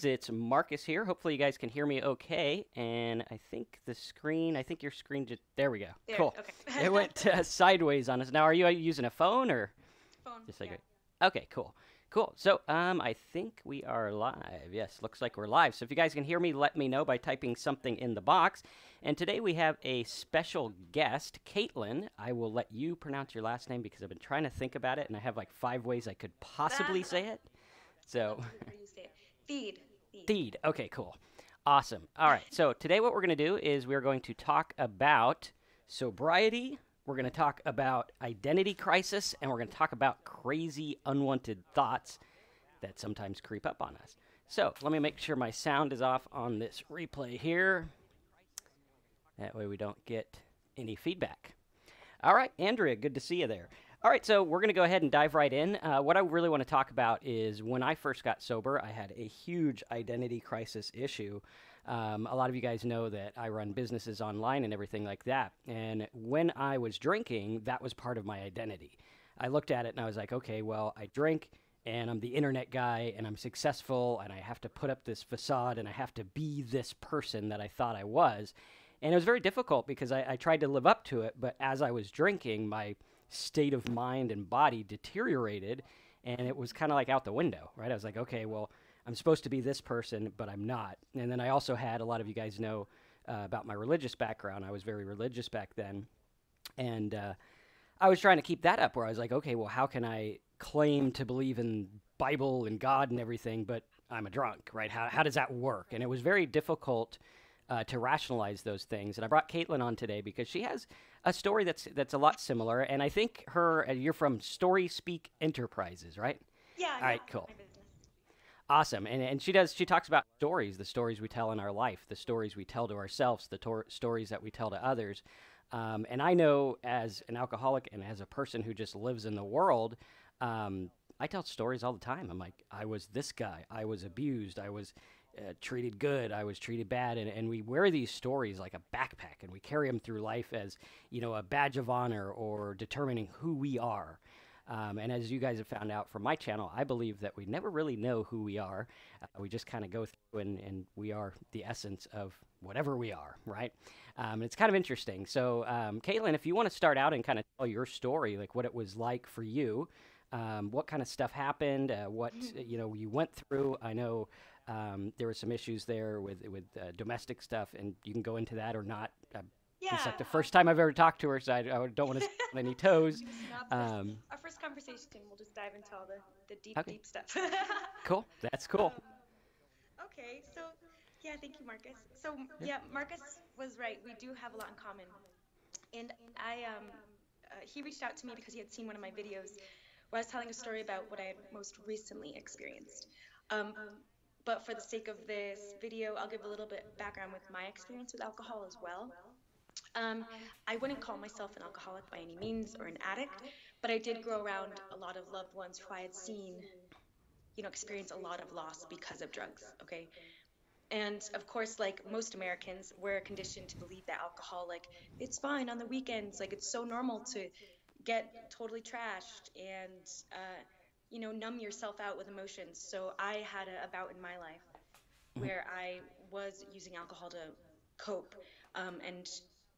guys, it's Marcus here. Hopefully, you guys can hear me okay. And I think the screen, I think your screen just, there we go. There, cool. okay. it went uh, sideways on us. Now, are you using a phone or Phone. just like yeah. a, okay, cool. Cool. So, um, I think we are live. Yes, looks like we're live. So, if you guys can hear me, let me know by typing something in the box. And today we have a special guest, Caitlin. I will let you pronounce your last name because I've been trying to think about it, and I have like five ways I could possibly say it. So, How you say it? Feed. Feed. Feed. Okay, cool. Awesome. All right. So today what we're going to do is we're going to talk about sobriety. We're going to talk about identity crisis and we're going to talk about crazy unwanted thoughts that sometimes creep up on us. So, let me make sure my sound is off on this replay here. That way we don't get any feedback. All right, Andrea, good to see you there. All right, so we're going to go ahead and dive right in. Uh, what I really want to talk about is when I first got sober, I had a huge identity crisis issue. Um, a lot of you guys know that I run businesses online and everything like that. And when I was drinking, that was part of my identity. I looked at it and I was like, okay, well, I drink and I'm the internet guy and I'm successful and I have to put up this facade and I have to be this person that I thought I was. And it was very difficult because I, I tried to live up to it, but as I was drinking, my state of mind and body deteriorated and it was kind of like out the window, right? I was like, okay, well, I'm supposed to be this person, but I'm not. And then I also had a lot of you guys know uh, about my religious background. I was very religious back then. And uh, I was trying to keep that up where I was like, okay, well, how can I claim to believe in Bible and God and everything, but I'm a drunk, right? How, how does that work? And it was very difficult uh, to rationalize those things. And I brought Caitlin on today because she has a story that's that's a lot similar. And I think her, you're from Story Speak Enterprises, right? Yeah. All right, cool. Awesome, and and she does. She talks about stories, the stories we tell in our life, the stories we tell to ourselves, the tor- stories that we tell to others. Um, and I know, as an alcoholic and as a person who just lives in the world, um, I tell stories all the time. I'm like, I was this guy, I was abused, I was uh, treated good, I was treated bad, and, and we wear these stories like a backpack, and we carry them through life as you know a badge of honor or determining who we are. Um, and as you guys have found out from my channel, I believe that we never really know who we are. Uh, we just kind of go through and, and we are the essence of whatever we are, right? Um, it's kind of interesting. So, um, Caitlin, if you want to start out and kind of tell your story, like what it was like for you, um, what kind of stuff happened, uh, what you know you went through. I know um, there were some issues there with with uh, domestic stuff, and you can go into that or not. Uh, Yeah. it's like the first time I've ever talked to her, so I, I don't want to step on any toes. Um, Our first conversation, we'll just dive into all the, the deep, Okay. deep stuff. Cool, that's cool. okay, so yeah, thank you, Marcus. So yeah, Marcus was right. We do have a lot in common. And I, um, uh, he reached out to me because he had seen one of my videos where I was telling a story about what I had most recently experienced. Um, but for the sake of this video, I'll give a little bit background with my experience with alcohol as well. Um, I wouldn't call myself an alcoholic by any means or an addict, but I did grow around a lot of loved ones who I had seen, you know, experience a lot of loss because of drugs. Okay. And of course, like most Americans, we're conditioned to believe that alcohol, like, it's fine on the weekends. Like, it's so normal to get totally trashed and, uh, you know, numb yourself out with emotions. So I had a, a bout in my life where I was using alcohol to cope. Um, and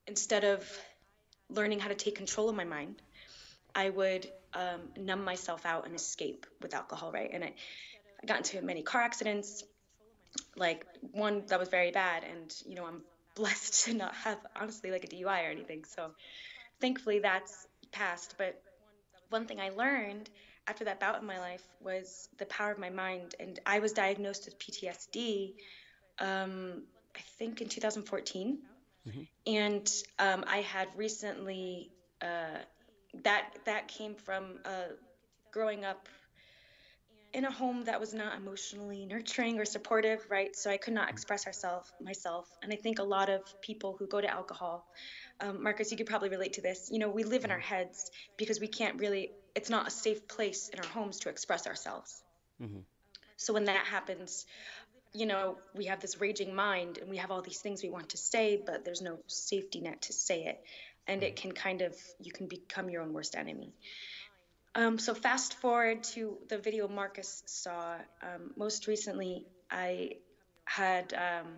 instead of learning how to take control of my mind, I would um, numb myself out and escape with alcohol, right? And I, I got into many car accidents, like one that was very bad, and you know I'm blessed to not have honestly like a DUI or anything. So thankfully that's passed. But one thing I learned after that bout in my life was the power of my mind, and I was diagnosed with PTSD. Um, I think in 2014, and um, I had recently uh, that that came from uh, growing up in a home that was not emotionally nurturing or supportive, right? So I could not express ourself myself, and I think a lot of people who go to alcohol, um, Marcus, you could probably relate to this. You know, we live in our heads because we can't really. It's not a safe place in our homes to express ourselves. So when that happens, you know, we have this raging mind and we have all these things we want to say, but there's no safety net to say it. And it can kind of, you can become your own worst enemy. Um, so fast forward to the video Marcus saw. Um, most recently, I had um,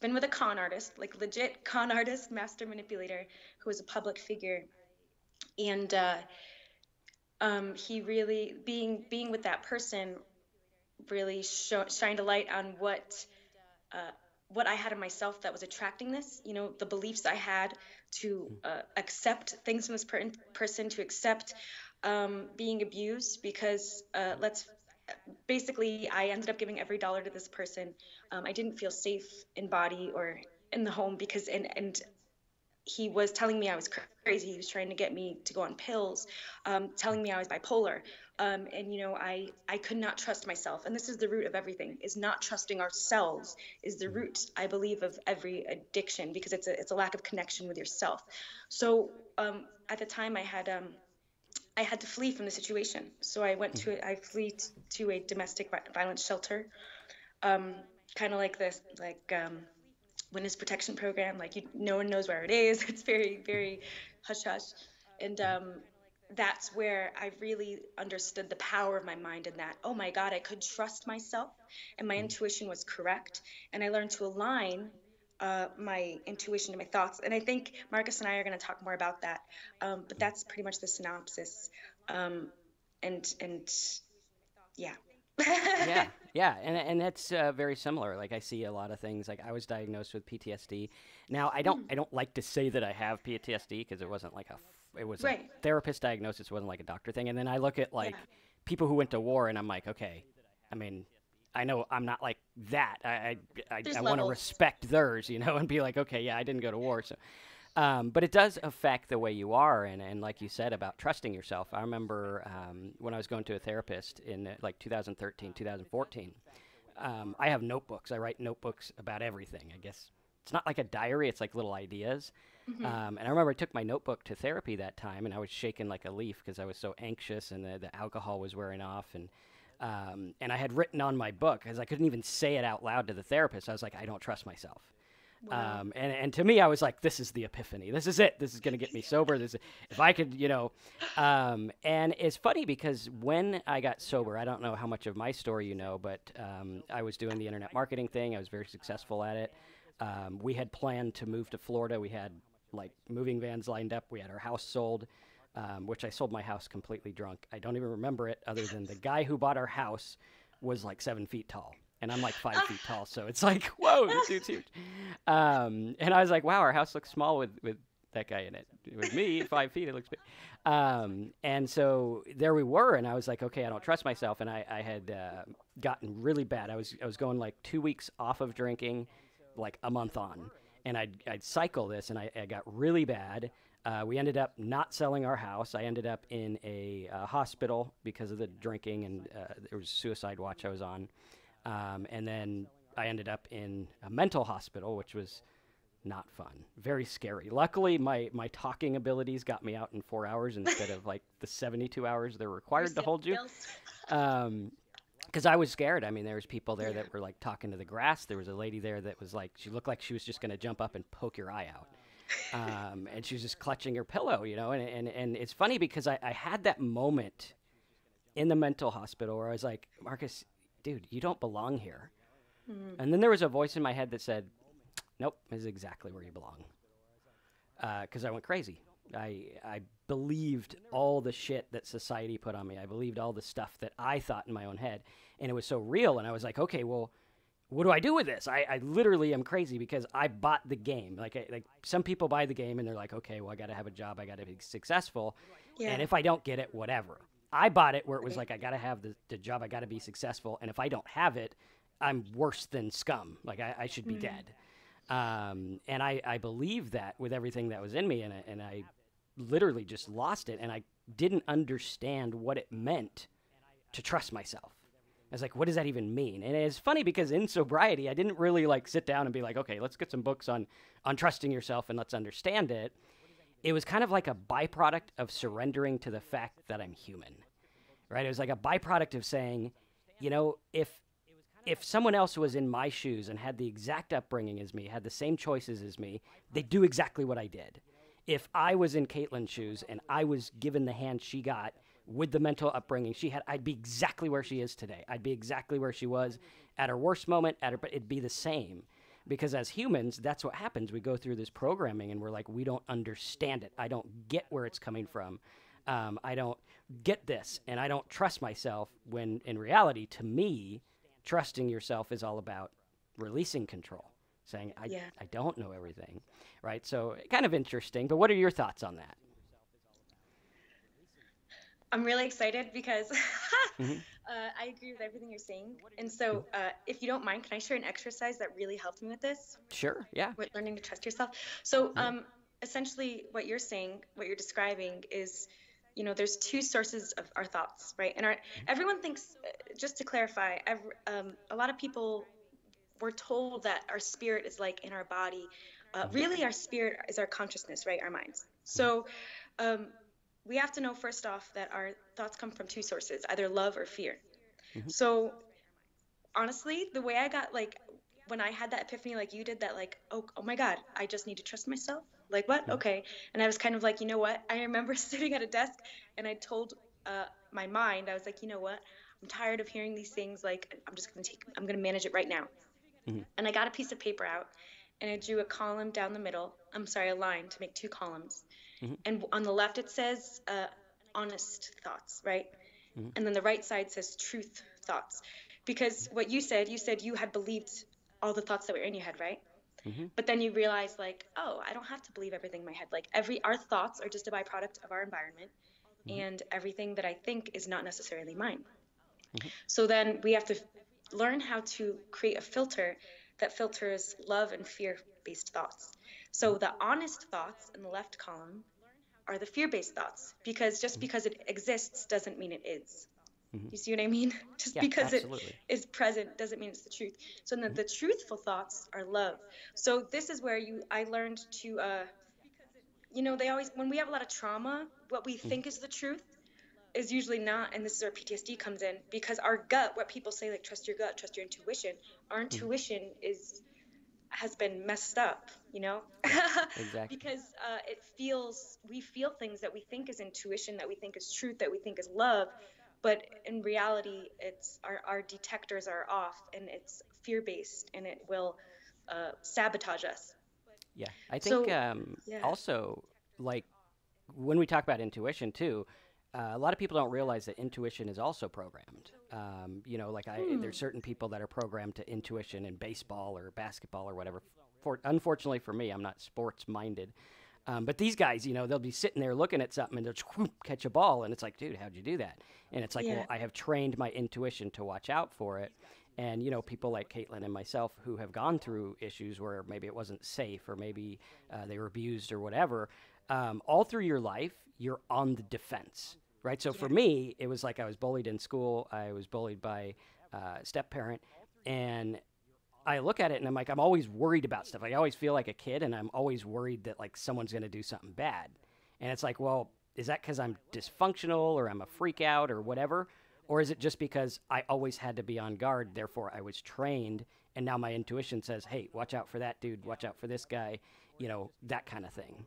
been with a con artist, like legit con artist, master manipulator, who was a public figure, and uh, um, he really being being with that person really show, shined a light on what uh, what I had in myself that was attracting this. You know, the beliefs I had to uh, accept things from this per- person, to accept um, being abused, because uh, let's basically I ended up giving every dollar to this person. Um, I didn't feel safe in body or in the home because and and he was telling me I was crazy. He was trying to get me to go on pills, um, telling me I was bipolar. Um, and you know, I I could not trust myself. And this is the root of everything: is not trusting ourselves is the root, I believe, of every addiction because it's a it's a lack of connection with yourself. So um, at the time, I had um, I had to flee from the situation. So I went to I flee to a domestic violence shelter, um, kind of like this like um, witness protection program. Like you, no one knows where it is. It's very very hush hush, and um, that's where I really understood the power of my mind and that oh my God I could trust myself and my intuition was correct, and I learned to align uh, my intuition and my thoughts. And I think Marcus and I are going to talk more about that. Um, but that's pretty much the synopsis. Um, and and yeah. yeah, yeah, and and that's uh, very similar. Like I see a lot of things. Like I was diagnosed with PTSD. Now I don't mm. I don't like to say that I have PTSD because it wasn't like a it was right. a therapist diagnosis. It wasn't like a doctor thing. And then I look at like yeah. people who went to war, and I'm like, okay, I mean, I know I'm not like that. I I, I, want to respect theirs, you know, and be like, okay, yeah, I didn't go to war, so. Um, but it does affect the way you are, and, and like you said about trusting yourself. I remember um, when I was going to a therapist in uh, like 2013, 2014. Um, I have notebooks. I write notebooks about everything. I guess it's not like a diary; it's like little ideas. Mm-hmm. Um, and I remember I took my notebook to therapy that time, and I was shaking like a leaf because I was so anxious, and the, the alcohol was wearing off, and um, and I had written on my book because I couldn't even say it out loud to the therapist. I was like, I don't trust myself. Wow. Um, and, and to me, I was like, this is the epiphany. This is it. This is going to get me sober. This, is, if I could, you know. Um, and it's funny because when I got sober, I don't know how much of my story you know, but um, I was doing the internet marketing thing. I was very successful at it. Um, we had planned to move to Florida. We had like moving vans lined up. We had our house sold um, which I sold my house completely drunk. I don't even remember it, other than the guy who bought our house was like seven feet tall, and I'm like five feet tall, so it's like, whoa, this dude's huge. Um, and I was like, wow, our house looks small with with that guy in it. With me, five feet, it looks big. Um, and so there we were, and I was like, okay, I don't trust myself, and I, I had uh, gotten really bad. I was I was going like two weeks off of drinking, like a month on, and I'd I'd cycle this, and I, I got really bad. Uh, we ended up not selling our house. I ended up in a uh, hospital because of the drinking, and uh, there was suicide watch I was on. Um, and then I ended up in a mental hospital, which was not fun, very scary. Luckily, my, my talking abilities got me out in four hours instead of like the 72 hours they're required to hold you. Um, because I was scared. I mean, there was people there that were like talking to the grass. There was a lady there that was like, she looked like she was just going to jump up and poke your eye out um, and she was just clutching her pillow, you know. And and, and it's funny because I, I had that moment in the mental hospital where I was like, Marcus, dude, you don't belong here. Mm. And then there was a voice in my head that said, Nope, this is exactly where you belong. Because uh, I went crazy. I I believed all the shit that society put on me. I believed all the stuff that I thought in my own head, and it was so real. And I was like, okay, well, what do I do with this? I, I literally am crazy because I bought the game. Like, I, like some people buy the game and they're like, okay, well, I got to have a job, I got to be successful, yeah. and if I don't get it, whatever. I bought it where it was like, I got to have the, the job, I got to be successful, and if I don't have it, I'm worse than scum. Like, I, I should be mm. dead. Um, and I, I believed that with everything that was in me, and I, and I literally just lost it, and I didn't understand what it meant to trust myself. I was like, what does that even mean? And it's funny because in sobriety, I didn't really like sit down and be like, okay, let's get some books on on trusting yourself and let's understand it. It was kind of like a byproduct of surrendering to the fact that I'm human. Right? It was like a byproduct of saying, you know, if if someone else was in my shoes and had the exact upbringing as me, had the same choices as me, they'd do exactly what I did. If I was in Caitlin's shoes and I was given the hand she got, with the mental upbringing she had, I'd be exactly where she is today. I'd be exactly where she was at her worst moment, at our, but it'd be the same. Because as humans, that's what happens. We go through this programming and we're like, we don't understand it. I don't get where it's coming from. Um, I don't get this, and I don't trust myself. When in reality, to me, trusting yourself is all about releasing control, saying, I, Yeah. I don't know everything, right? So, kind of interesting. But what are your thoughts on that? I'm really excited because Mm-hmm. uh, I agree with everything you're saying. And so, uh, if you don't mind, can I share an exercise that really helped me with this? Sure, yeah. With learning to trust yourself. So, um, essentially, what you're saying, what you're describing is, you know, there's two sources of our thoughts, right? And our everyone thinks, uh, just to clarify, every, um, a lot of people were told that our spirit is like in our body. Uh, really, our spirit is our consciousness, right? Our minds. So, um, we have to know first off that our thoughts come from two sources, either love or fear. So, honestly, the way I got like when I had that epiphany, like you did, that like, oh, oh my God, I just need to trust myself. Like what? Okay. And I was kind of like, you know what? I remember sitting at a desk and I told uh, my mind, I was like, you know what? I'm tired of hearing these things. Like, I'm just gonna take, I'm gonna manage it right now. And I got a piece of paper out and I drew a column down the middle. I'm sorry, a line to make two columns. Mm-hmm. And on the left it says uh, honest thoughts, right? Mm-hmm. And then the right side says truth thoughts. Because what you said, you said you had believed all the thoughts that were in your head, right? Mm-hmm. But then you realize, like, oh, I don't have to believe everything in my head. Like, every our thoughts are just a byproduct of our environment, and everything that I think is not necessarily mine. So then we have to learn how to create a filter that filters love and fear based thoughts. So the honest thoughts in the left column are the fear based thoughts because just mm-hmm. because it exists doesn't mean it is. Mm-hmm. You see what I mean? Just Yeah, because absolutely. it is present doesn't mean it's the truth. So then mm-hmm. the truthful thoughts are love. So this is where you I learned to uh you know, they always when we have a lot of trauma, what we think is the truth is usually not, and this is where PTSD comes in, because our gut, what people say like trust your gut, trust your intuition, our intuition is has been messed up, you know? exactly. because uh, it feels we feel things that we think is intuition, that we think is truth, that we think is love, but in reality, it's our our detectors are off, and it's fear based, and it will uh, sabotage us. Yeah, I think So- um, yeah. also like when we talk about intuition too, uh, a lot of people don't realize that intuition is also programmed. Um, you know, like I, Hmm. there's certain people that are programmed to intuition in baseball or basketball or whatever. For unfortunately for me, I'm not sports minded. Um, but these guys, you know, they'll be sitting there looking at something and they'll just whoop, catch a ball, and it's like, dude, how'd you do that? And it's like, Yeah. well, I have trained my intuition to watch out for it. And you know, people like Caitlin and myself who have gone through issues where maybe it wasn't safe, or maybe uh, they were abused, or whatever. Um, all through your life, you're on the defense, right? So for me, it was like I was bullied in school. I was bullied by uh, step parent, and I look at it and I'm like, I'm always worried about stuff. I always feel like a kid, and I'm always worried that like someone's going to do something bad. And it's like, well, is that because I'm dysfunctional or I'm a freak out or whatever? Or is it just because I always had to be on guard, therefore I was trained, and now my intuition says, hey, watch out for that dude, watch out for this guy, you know, that kind of thing.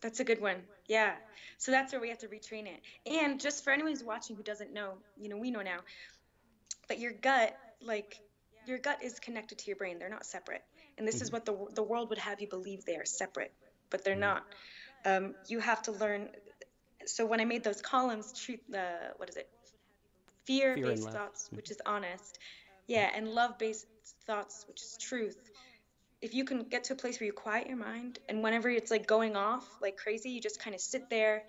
That's a good one. Yeah. So that's where we have to retrain it. And just for anyone who's watching who doesn't know, you know, we know now, but your gut, like, your gut is connected to your brain. They're not separate. And this is what the, the world would have you believe they are separate, but they're not. Um, you have to learn. So when I made those columns, truth, uh, what is it? Fear, Fear based thoughts, which is honest. Yeah, and love-based thoughts, which is truth if you can get to a place where you quiet your mind and whenever it's like going off like crazy you just kind of sit there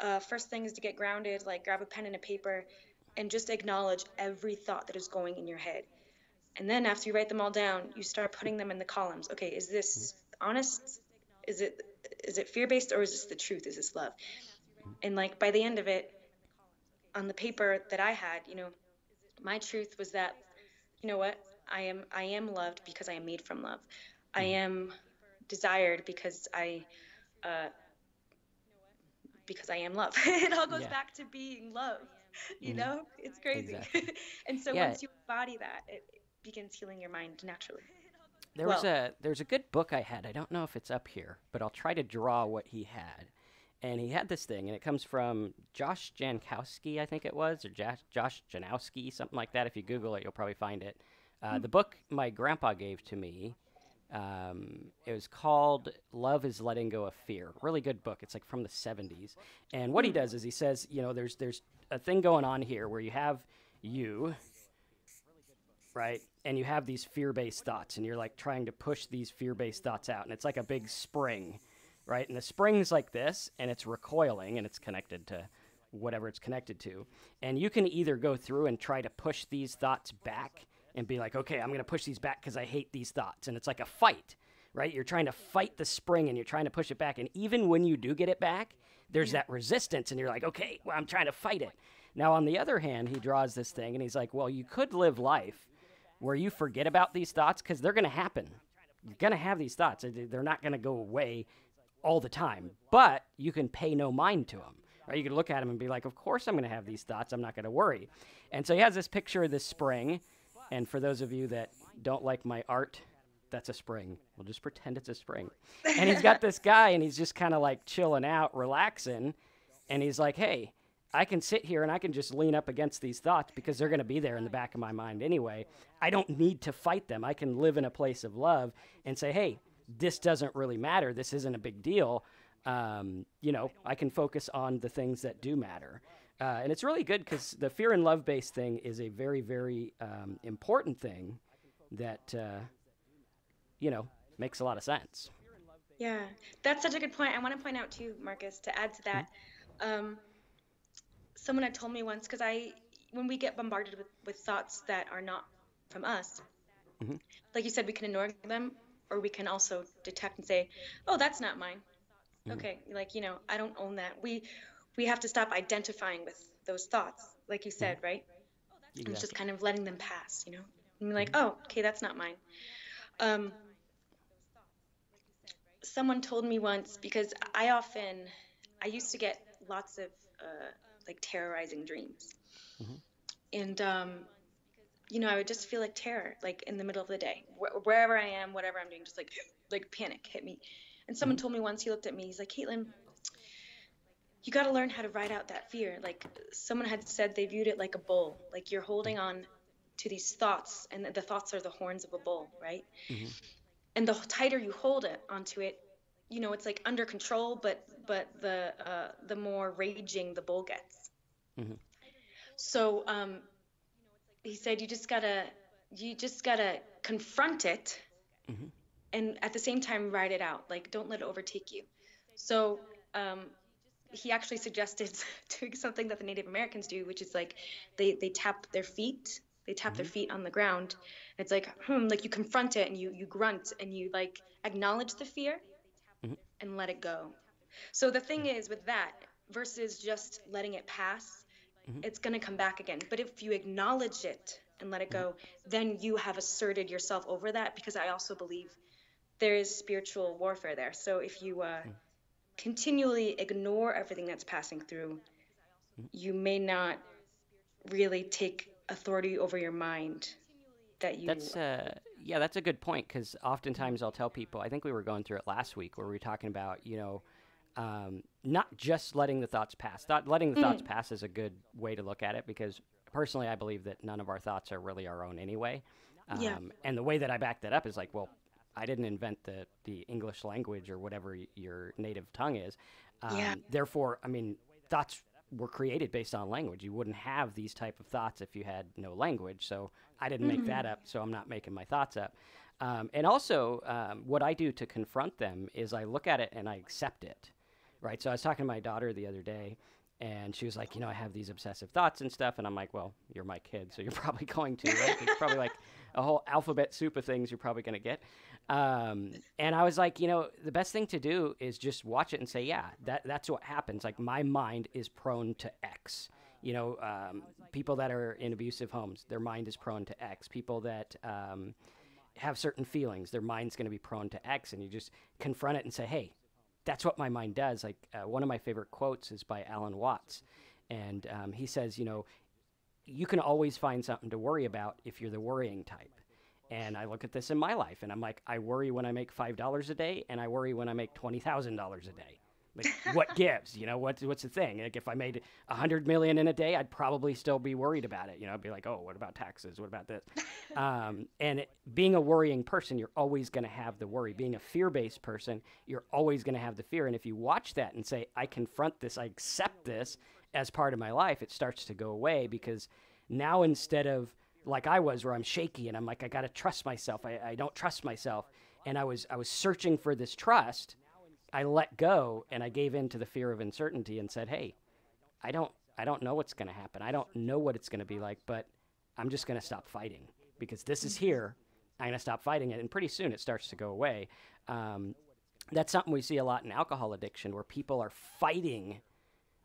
uh, first thing is to get grounded like grab a pen and a paper and just acknowledge every thought that is going in your head. And then after you write them all down you start putting them in the columns. Okay is this honest? Is it is it fear-based or is this the truth? Is this love? And like by the end of it on the paper that i had you know my truth was that you know what i am i am loved because i am made from love i am desired because i uh, because i am love it all goes Yeah. back to being love you Mhm. know it's crazy Exactly. and so Yeah. once you embody that it begins healing your mind naturally There was Well- a there's a good book I had. I don't know if it's up here, but I'll try to draw what he had. and he had this thing, and it comes from Josh Jankowski, I think it was, or Josh, Josh Janowski, something like that. If you Google it, you'll probably find it. Uh, the book my grandpa gave to me, um, it was called "Love Is Letting Go of Fear." Really good book. It's like from the '70s. And what he does is he says, you know, there's there's a thing going on here where you have you, right, and you have these fear-based thoughts, and you're like trying to push these fear-based thoughts out, and it's like a big spring, right? And the spring's like this, and it's recoiling, and it's connected to whatever it's connected to. And you can either go through and try to push these thoughts back and be like, okay, I'm going to push these back because I hate these thoughts. And it's like a fight, right? You're trying to fight the spring and you're trying to push it back. And even when you do get it back, there's that resistance, and you're like, okay, well, I'm trying to fight it. Now, on the other hand, he draws this thing and he's like, well, you could live life where you forget about these thoughts because they're going to happen. You're going to have these thoughts, they're not going to go away all the time, but you can pay no mind to them. Right? You can look at them and be like, of course I'm going to have these thoughts. I'm not going to worry. And so he has this picture of this spring. And for those of you that don't like my art, that's a spring. We'll just pretend it's a spring. And he's got this guy, and he's just kind of like chilling out, relaxing. And he's like, hey, I can sit here and I can just lean up against these thoughts because they're going to be there in the back of my mind anyway. I don't need to fight them. I can live in a place of love and say, hey, this doesn't really matter. This isn't a big deal. Um, you know, I can focus on the things that do matter. Uh, and it's really good because the fear and love based thing is a very, very um, important thing that, uh, you know, makes a lot of sense. Yeah, that's such a good point. I want to point out too, Marcus, to add to that. Um, someone had told me once because I, when we get bombarded with, with thoughts that are not from us, Mhm. like you said, we can ignore them, or we can also detect and say, "Oh, that's not mine." Okay, like you know, I don't own that. We we have to stop identifying with those thoughts, like you said, right? And just kind of letting them pass, you know, and be like, "Oh, okay, that's not mine." Um, someone told me once because I often I used to get lots of uh, like terrorizing dreams, and um, you know I would just feel like terror, like in the middle of the day, Wh- wherever I am, whatever I'm doing, just like like panic hit me. And someone told me once, he looked at me, he's like, Caitlin, you got to learn how to ride out that fear. Like someone had said, they viewed it like a bull, like you're holding on to these thoughts, and the thoughts are the horns of a bull, right? and the tighter you hold it onto it you know it's like under control but but the uh, the more raging the bull gets Mhm. so um he said you just gotta you just gotta confront it Mhm. and at the same time ride it out like don't let it overtake you so um he actually suggested doing something that the Native Americans do, which is like they, they tap their feet, they tap their feet on the ground. It's like, hmm, like you confront it and you, you grunt and you like acknowledge the fear Mhm. and let it go. So the thing is with that versus just letting it pass, it's going to come back again. But if you acknowledge it and let it go, then you have asserted yourself over that because I also believe there is spiritual warfare there. So if you uh, continually ignore everything that's passing through, you may not really take authority over your mind that you That's uh, yeah, that's a good point because oftentimes I'll tell people. I think we were going through it last week where we were talking about you know, um, not just letting the thoughts pass. Letting the thoughts pass is a good way to look at it because personally I believe that none of our thoughts are really our own anyway. Um, Yeah. And the way that I back that up is like, well, I didn't invent the the English language or whatever your native tongue is. Um, Yeah. Therefore, I mean, thoughts were created based on language. You wouldn't have these type of thoughts if you had no language. So I didn't make that up. So I'm not making my thoughts up. Um, and also, um, what I do to confront them is I look at it and I accept it. Right. So I was talking to my daughter the other day, and she was like, you know, I have these obsessive thoughts and stuff. And I'm like, well, you're my kid, so you're probably going to, right? It's probably like a whole alphabet soup of things you're probably going to get. Um, and I was like, you know, the best thing to do is just watch it and say, yeah, that that's what happens. Like my mind is prone to X. You know, um, people that are in abusive homes, their mind is prone to X. People that um, have certain feelings, their mind's going to be prone to X. And you just confront it and say, hey, that's what my mind does. Like uh, one of my favorite quotes is by Alan Watts, and um, he says, you know, you can always find something to worry about if you're the worrying type. And I look at this in my life, and I'm like, I worry when I make five dollars a day, and I worry when I make twenty thousand dollars a day. Like, what gives? You know, what's what's the thing? Like, if I made a hundred million in a day, I'd probably still be worried about it. You know, I'd be like, oh, what about taxes? What about this? um, and it, being a worrying person, you're always going to have the worry. Being a fear-based person, you're always going to have the fear. And if you watch that and say, I confront this, I accept this as part of my life, it starts to go away because now instead of like I was, where I'm shaky and I'm like, I got to trust myself. I, I don't trust myself. And I was I was searching for this trust I let go and I gave in to the fear of uncertainty and said, "Hey, I don't I don't know what's going to happen. I don't know what it's going to be like, but I'm just going to stop fighting because this is here. I'm going to stop fighting it, and pretty soon it starts to go away." Um, that's something we see a lot in alcohol addiction, where people are fighting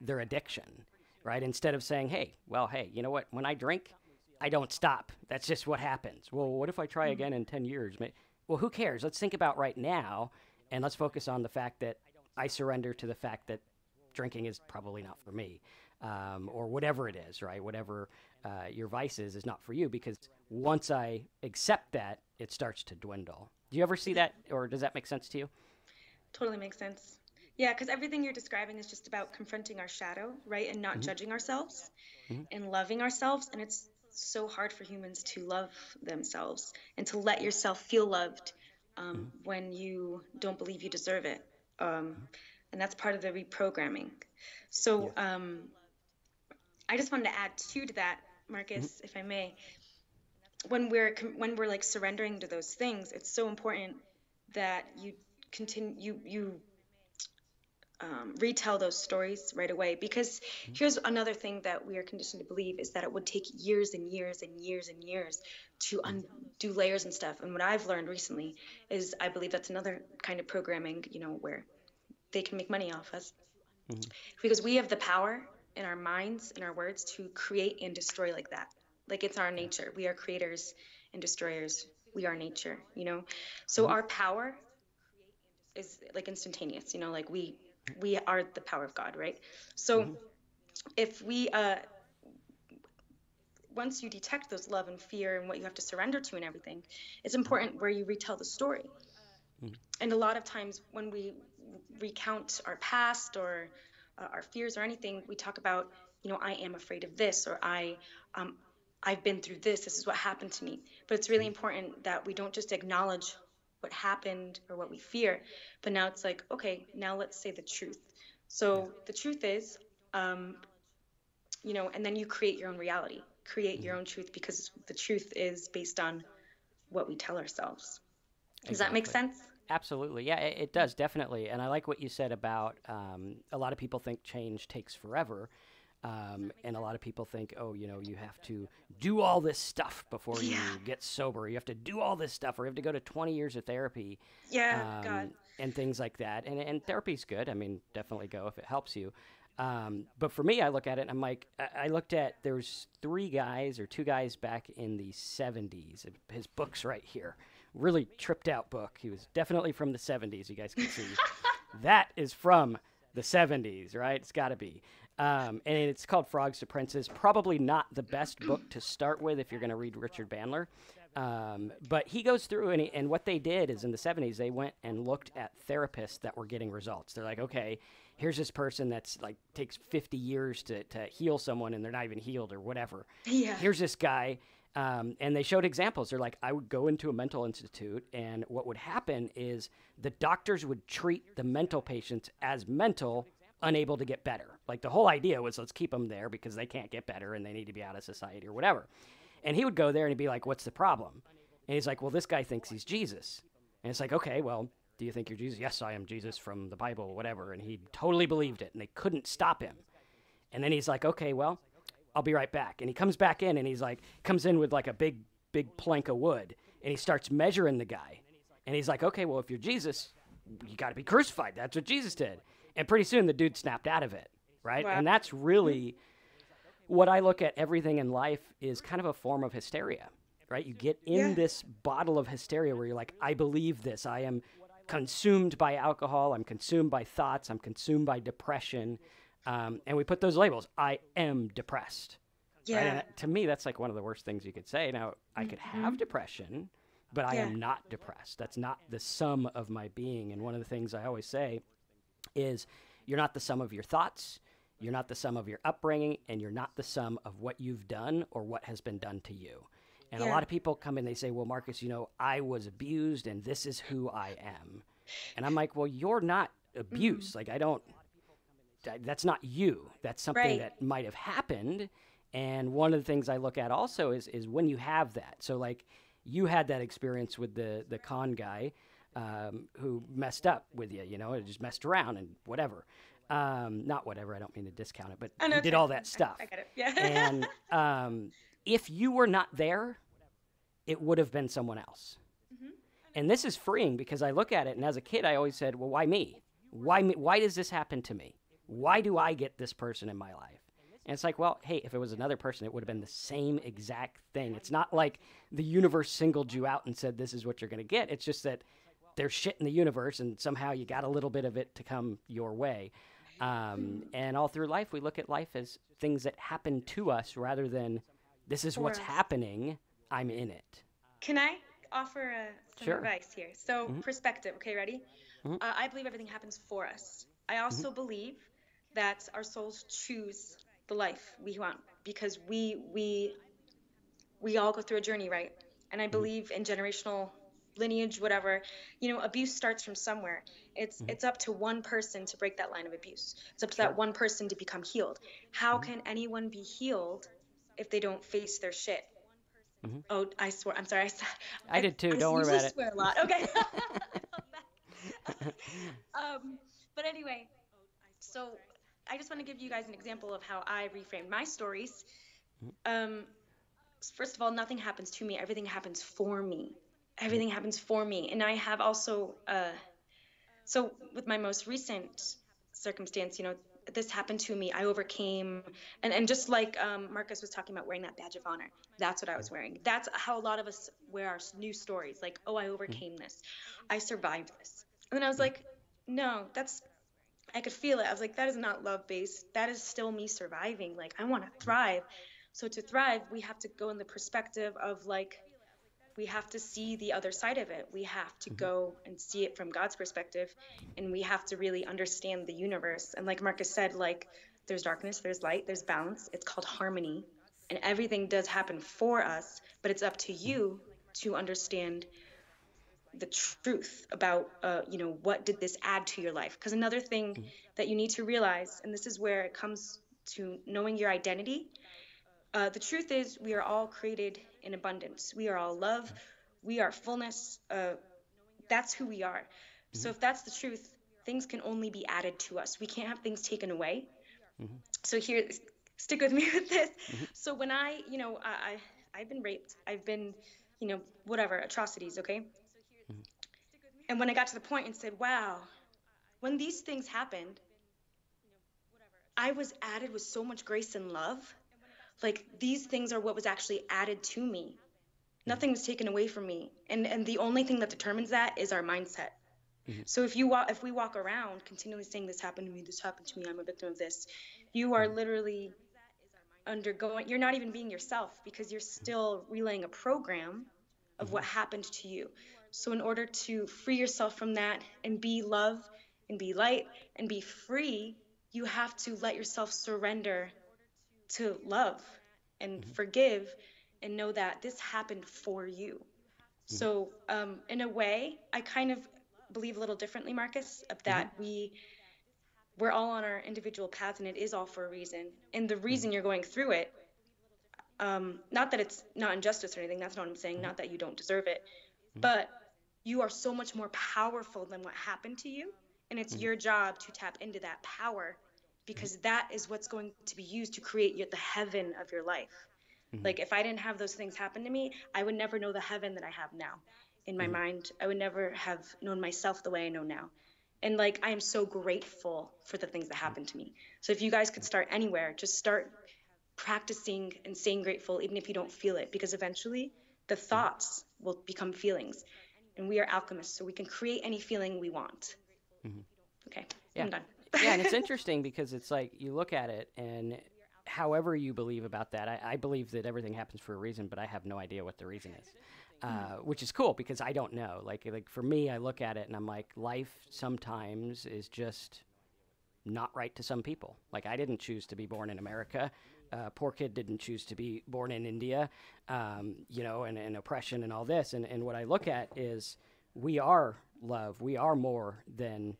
their addiction, right? Instead of saying, "Hey, well, hey, you know what? When I drink, I don't stop. That's just what happens." Well, what if I try again in ten years? Well, who cares? Let's think about right now and let's focus on the fact that I surrender to the fact that drinking is probably not for me, um, or whatever it is, right? Whatever uh, your vice is, is not for you because once I accept that, it starts to dwindle. Do you ever see that, or does that make sense to you? Totally makes sense. Yeah, because everything you're describing is just about confronting our shadow, right? And not mm-hmm. judging ourselves mm-hmm. and loving ourselves. And it's so hard for humans to love themselves and to let yourself feel loved um, mm-hmm. when you don't believe you deserve it. Um, mm-hmm. and that's part of the reprogramming. So yeah. um, I just wanted to add too to that, Marcus, mm-hmm. if I may. When we're when we're like surrendering to those things, it's so important that you continue you you um, retell those stories right away. Because mm-hmm. here's another thing that we are conditioned to believe is that it would take years and years and years and years to mm-hmm. undo layers and stuff. And what i've learned recently is i believe that's another kind of programming you know where they can make money off us. Mm-hmm. because we have the power in our minds and our words to create and destroy like that. Like it's our nature. We are creators and destroyers. We are nature you know? So mm-hmm. our power is like instantaneous you know? Like we we are the power of God, right? So mm-hmm. if we uh, once you detect those love and fear and what you have to surrender to and everything, it's important where you retell the story. Mm-hmm. And a lot of times when we recount our past or uh, our fears or anything, we talk about, you know, I am afraid of this or I um, I've been through this. This is what happened to me. But it's really mm-hmm. important that we don't just acknowledge what happened or what we fear. But now it's like, okay, now let's say the truth. So the truth is, um, you know, and then you create your own reality, create your mm-hmm. own truth because the truth is based on what we tell ourselves. Does exactly. that make sense? Absolutely. Yeah, it, it, does, definitely. And I like what you said about um, a lot of people think change takes forever. Um, and a lot of people think, oh, you know, you have to do all this stuff before yeah. you get sober. You have to do all this stuff, or you have to go to 20 years of therapy. Yeah, um, God. And things like that. And, and therapy's good. I mean, definitely go if it helps you. Um, but for me, I look at it and I'm like, I, I looked at, there's three guys or two guys back in the 70s. His book's right here. Really tripped out book. He was definitely from the 70s, you guys can see. that is from the 70s, right? It's got to be. Um, and it's called Frogs to Princes. Probably not the best book to start with if you're going to read Richard Bandler. Um, but he goes through, and, he, and what they did is in the 70s, they went and looked at therapists that were getting results. They're like, okay, here's this person that's like takes 50 years to, to heal someone and they're not even healed or whatever. Yeah. Here's this guy. Um, and they showed examples. They're like, I would go into a mental institute, and what would happen is the doctors would treat the mental patients as mental unable to get better. Like the whole idea was let's keep them there because they can't get better and they need to be out of society or whatever. And he would go there and he'd be like, What's the problem? And he's like, Well, this guy thinks he's Jesus. And it's like, Okay, well, do you think you're Jesus? Yes, I am Jesus from the Bible, whatever. And he totally believed it and they couldn't stop him. And then he's like, Okay, well, I'll be right back. And he comes back in and he's like, comes in with like a big, big plank of wood and he starts measuring the guy. And he's like, Okay, well, if you're Jesus, you got to be crucified. That's what Jesus did. And pretty soon the dude snapped out of it, right? Wow. And that's really what I look at everything in life is kind of a form of hysteria, right? You get in yeah. this bottle of hysteria where you're like, I believe this. I am consumed by alcohol. I'm consumed by thoughts. I'm consumed by depression. Um, and we put those labels. I am depressed. Yeah. Right? to me, that's like one of the worst things you could say. Now, I could have mm-hmm. depression, but I am not depressed. That's not the sum of my being. And one of the things I always say is you're not the sum of your thoughts, you're not the sum of your upbringing, and you're not the sum of what you've done or what has been done to you. And a lot of people come in, they say, Well, Marcus, you know, I was abused and this is who I am. And I'm like, Well, you're not abused. Mm-hmm. Like, I don't, that's not you. That's something Right. that might have happened. And one of the things I look at also is, is when you have that. So, like, you had that experience with the, the con guy um, who messed up with you, you know, it just messed around and whatever. Um, not whatever, I don't mean to discount it, but Oh, no, did all that stuff I get it. Yeah. and um, if you were not there, it would have been someone else. And this is freeing because I look at it, and as a kid, I always said, "Well, why me? Why me? Why does this happen to me? Why do I get this person in my life?" And it's like, well, hey, if it was another person, it would have been the same exact thing. It's not like the universe singled you out and said, "This is what you're going to get." It's just that there's shit in the universe, and somehow you got a little bit of it to come your way. Um, and all through life, we look at life as things that happen to us rather than this is what's happening. I'm in it. Can I offer uh, some Sure. advice here? So, perspective. Okay, ready? Mhm. Uh, I believe everything happens for us. I also believe that our souls choose the life we want because we we we all go through a journey, right? And I believe in generational lineage, whatever. You know, abuse starts from somewhere. It's it's up to one person to break that line of abuse. It's up to that one person to become healed. How can anyone be healed if they don't face their shit? Oh, I swear. I'm sorry. I did too, I don't worry about it. I swear a lot. Okay. um, but anyway, so I just want to give you guys an example of how I reframed my stories. Um, first of all, nothing happens to me. Everything happens for me. Everything happens for me. And I have also, uh, so with my most recent circumstance, you know, this happened to me. I overcame, and, and just like um, Marcus was talking about wearing that badge of honor, that's what I was wearing. That's how a lot of us wear our new stories. Like, oh, I overcame this, I survived this. And then I was like, no, that's, I could feel it. I was like, that is not love based. That is still me surviving. Like, I want to thrive. So to thrive, we have to go in the perspective of like, we have to see the other side of it. We have to go and see it from God's perspective, and we have to really understand the universe. And like Marcus said, like there's darkness, there's light, there's balance. It's called harmony, and everything does happen for us. But it's up to you to understand the truth about, uh, you know, what did this add to your life? Because another thing that you need to realize, and this is where it comes to knowing your identity. Uh, the truth is, we are all created in abundance. We are all love. We are fullness. Uh, that's who we are. So if that's the truth, things can only be added to us. We can't have things taken away. So here, stick with me with this. So when I, you know, I, I I've been raped. I've been, you know, whatever atrocities. Okay. And when I got to the point and said, "Wow, when these things happened, I was added with so much grace and love." Like these things are what was actually added to me. Mm-hmm. Nothing was taken away from me. And and the only thing that determines that is our mindset. Mm-hmm. So if you walk if we walk around continually saying this happened to me this happened to me i'm a victim of this you are mm-hmm. literally undergoing you're not even being yourself because you're still relaying a program of what happened to you. So in order to free yourself from that and be love and be light and be free you have to let yourself surrender to love and mm-hmm. forgive and know that this happened for you. Mm-hmm. So, um, in a way, I kind of believe a little differently, Marcus, of that mm-hmm. we we're all on our individual paths and it is all for a reason. And the reason you're going through it, um, not that it's not injustice or anything, that's not what I'm saying, not that you don't deserve it, but you are so much more powerful than what happened to you. And it's your job to tap into that power because that is what's going to be used to create your, the heaven of your life. Mm-hmm. Like if I didn't have those things happen to me, I would never know the heaven that I have now in my mm-hmm. mind. I would never have known myself the way I know now. And like I am so grateful for the things that happened to me. So if you guys could start anywhere, just start practicing and saying grateful even if you don't feel it because eventually the mm-hmm. thoughts will become feelings. And we are alchemists, so we can create any feeling we want. Okay, Yeah. I'm done. Yeah, and it's interesting because it's like you look at it, and however you believe about that, I, I believe that everything happens for a reason, but I have no idea what the reason is, uh, which is cool because I don't know. Like, like for me, I look at it and I'm like, life sometimes is just not right to some people. Like I didn't choose to be born in America. Uh, poor kid didn't choose to be born in India, um, you know, and, and oppression and all this. And, and what I look at is we are love. We are more than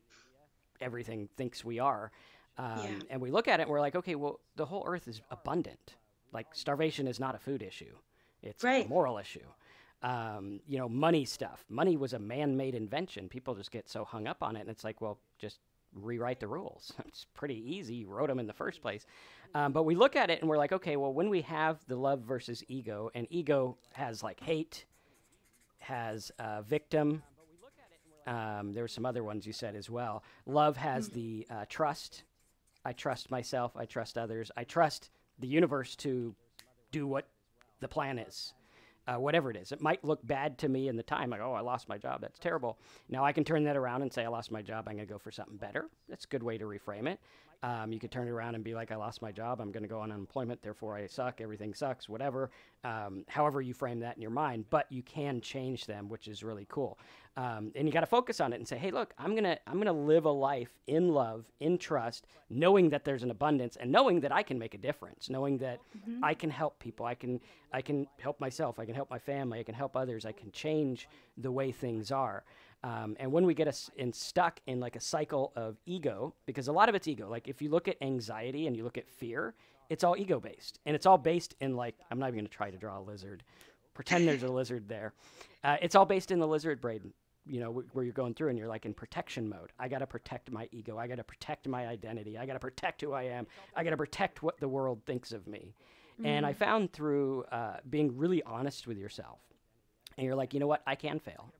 everything thinks we are. Um, Yeah. And we look at it and we're like, okay, well, the whole earth is abundant. Like starvation is not a food issue, it's a moral issue. Um, you know, money stuff. Money was a man made invention. People just get so hung up on it. And it's like, well, just rewrite the rules. it's pretty easy. You wrote them in the first place. Um, but we look at it and we're like, okay, well, when we have the love versus ego, and ego has like hate, has uh, victim. Um, there were some other ones you said as well. Love has the uh, trust. I trust myself. I trust others. I trust the universe to do what the plan is, uh, whatever it is. It might look bad to me in the time, like, oh, I lost my job. That's terrible. Now I can turn that around and say, I lost my job. I'm going to go for something better. That's a good way to reframe it. Um, you could turn it around and be like, I lost my job. I'm going to go on unemployment. Therefore, I suck. Everything sucks. Whatever. Um, however you frame that in your mind, but you can change them, which is really cool. Um, and you got to focus on it and say, hey, look, I'm gonna I'm gonna live a life in love, in trust, knowing that there's an abundance, and knowing that I can make a difference, knowing that I can help people, I can I can help myself, I can help my family, I can help others, I can change the way things are. Um, and when we get us in stuck in like a cycle of ego, because a lot of it's ego. Like if you look at anxiety and you look at fear, it's all ego based, and it's all based in like I'm not even going to try to draw a lizard. Pretend there's a lizard there. Uh, it's all based in the lizard brain. You know wh- where you're going through, and you're like in protection mode. I got to protect my ego. I got to protect my identity. I got to protect who I am. I got to protect what the world thinks of me. And I found through uh, being really honest with yourself, and you're like, you know what? I can fail.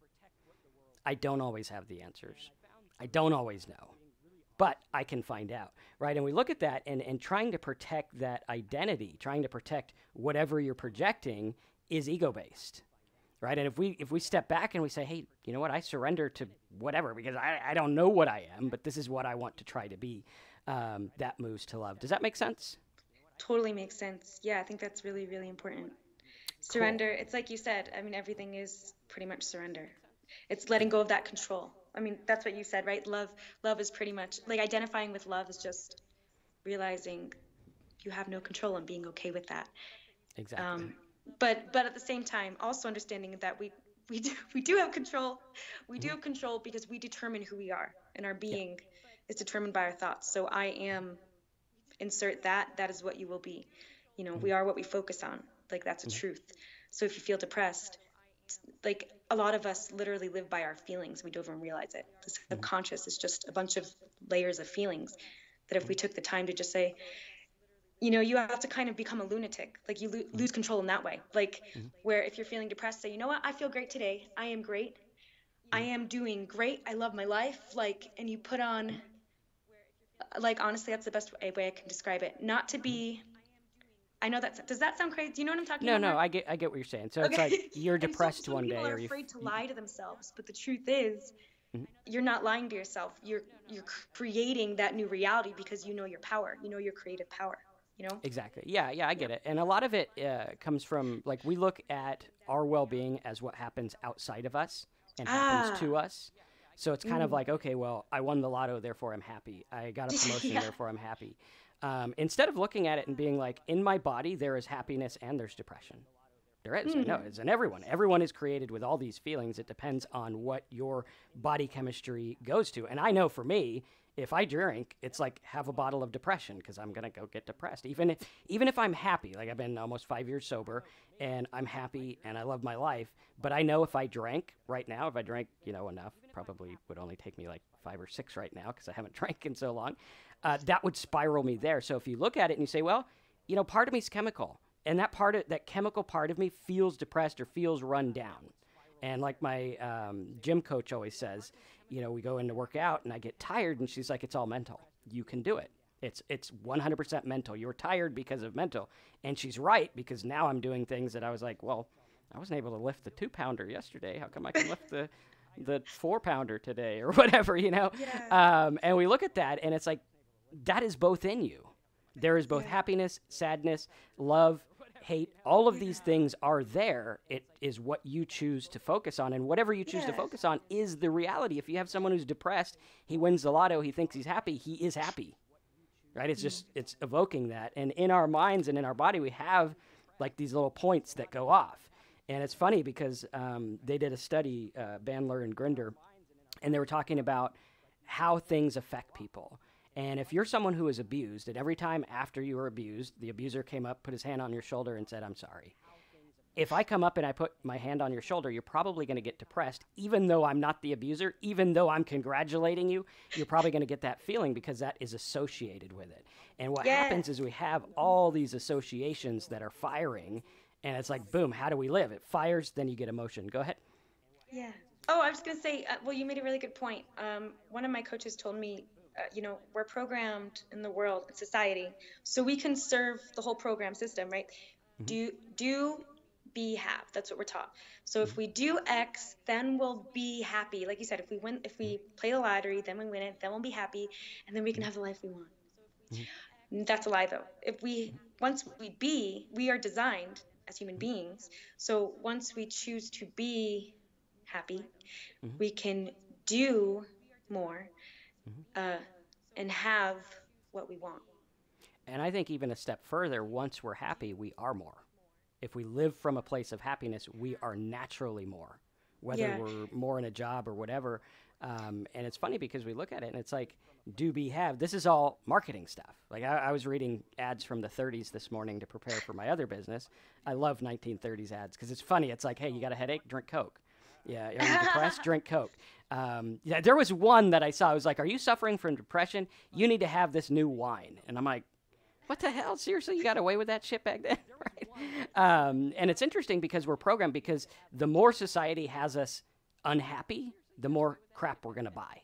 I don't always have the answers. I don't always know, but I can find out, right? And we look at that and, and trying to protect that identity, trying to protect whatever you're projecting is ego based, right? And if we if we step back and we say, hey, you know what? I surrender to whatever because I, I don't know what I am, but this is what I want to try to be. Um, that moves to love. Does that make sense? Totally makes sense. Yeah, I think that's really, really important. Surrender, it's like you said, I mean, everything is pretty much surrender. It's letting go of that control. I mean, that's what you said, right? Love love is pretty much like identifying with love is just realizing you have no control and being okay with that. Exactly. Um, but but at the same time, also understanding that we we do we do have control. We do mm-hmm. have control because we determine who we are, and our being is determined by our thoughts. So I am, insert that. That is what you will be. You know, we mm-hmm. are what we focus on. Like that's a mm-hmm. truth. So if you feel depressed, like a lot of us literally live by our feelings. We don't even realize it. The mm-hmm. subconscious is just a bunch of layers of feelings. That if we took the time to just say, you know, you have to kind of become a lunatic. Like you lo- mm-hmm. lose control in that way. Like mm-hmm. where if you're feeling depressed, say, you know what, I feel great today. I am great. I am doing great. I love my life. Like, and you put on, like, honestly, that's the best way I can describe it. Not to be. I know that Does that sound crazy? Do you know what I'm talking no, about? no, no, I get I get what you're saying. So it's like you're so- depressed some one day, people are or you afraid to lie to themselves, but the truth is, you're not lying to yourself. You're you're creating that new reality because you know your power. You know your creative power. You know. Exactly. Yeah, yeah, I get it. And a lot of it uh, comes from like we look at our well-being as what happens outside of us and happens Ah. to us. So it's kind of like, okay, well, I won the lotto, therefore I'm happy. I got a promotion, Yeah. therefore I'm happy. Um, instead of looking at it and being like, in my body there is happiness and there's depression. There is. I know it's in everyone. Everyone is created with all these feelings. It depends on what your body chemistry goes to. And I know for me, if I drink, it's like have a bottle of depression because I'm gonna go get depressed. Even if even if I'm happy, like I've been almost five years sober and I'm happy and I love my life, but I know if I drank right now, if I drank, you know, enough, probably would only take me like five or six right now because I haven't drank in so long. Uh, that would spiral me there. So if you look at it and you say, well, you know, part of me's chemical, and that part of that chemical part of me feels depressed or feels run down. And like my um, gym coach always says, you know, we go in to work out and I get tired, and she's like, it's all mental. You can do it. It's it's 100% mental. You're tired because of mental, and she's right because now I'm doing things that I was like, well, I wasn't able to lift the two pounder yesterday. How come I can lift the the four pounder today or whatever, you know? Yeah. Um, and we look at that, and it's like that is both in you. There is both happiness, sadness, love, hate, all of these things are there. It is what you choose to focus on. And whatever you choose to focus on is the reality. If you have someone who's depressed, he wins the lotto, he thinks he's happy, he is happy. Right? It's just, it's evoking that. And in our minds and in our body, we have like these little points that go off. And it's funny because um, they did a study, uh, Bandler and Grinder, and they were talking about how things affect people. And if you're someone who is abused, and every time after you were abused, the abuser came up, put his hand on your shoulder, and said, I'm sorry. If I come up and I put my hand on your shoulder, you're probably going to get depressed, even though I'm not the abuser, even though I'm congratulating you, you're probably going to get that feeling because that is associated with it. And what Yeah. happens is we have all these associations that are firing, and it's like, boom, how do we live? It fires, then you get emotion. Go ahead. Yeah. Oh, I was gonna say. Uh, well, you made a really good point. Um, one of my coaches told me, uh, you know, we're programmed in the world, in society, so we can serve the whole program system, right? Mm-hmm. Do do be have. That's what we're taught. So if mm-hmm. we do X, then we'll be happy. Like you said, if we win, if we mm-hmm. play the lottery, then we win it, then we'll be happy, and then we can have the life we want. Mm, that's a lie, though. If we once we be, we are designed as human beings. So once we choose to be happy, we can do more uh, and have what we want. And I think even a step further, once we're happy, we are more. If we live from a place of happiness, we are naturally more, whether Yeah. we're more in a job or whatever. Um, and it's funny because we look at it and it's like, do be have. This is all marketing stuff. Like I, I was reading ads from the 30s this morning to prepare for my other business. I love 1930s ads because it's funny. It's like, hey, you got a headache? Drink Coke. Yeah, are you depressed? Drink Coke. Um, yeah, there was one that I saw. I was like, "Are you suffering from depression? You need to have this new wine." And I'm like, "What the hell? Seriously, you got away with that shit back then?" right? Um, and it's interesting because we're programmed. Because the more society has us unhappy, the more crap we're gonna buy.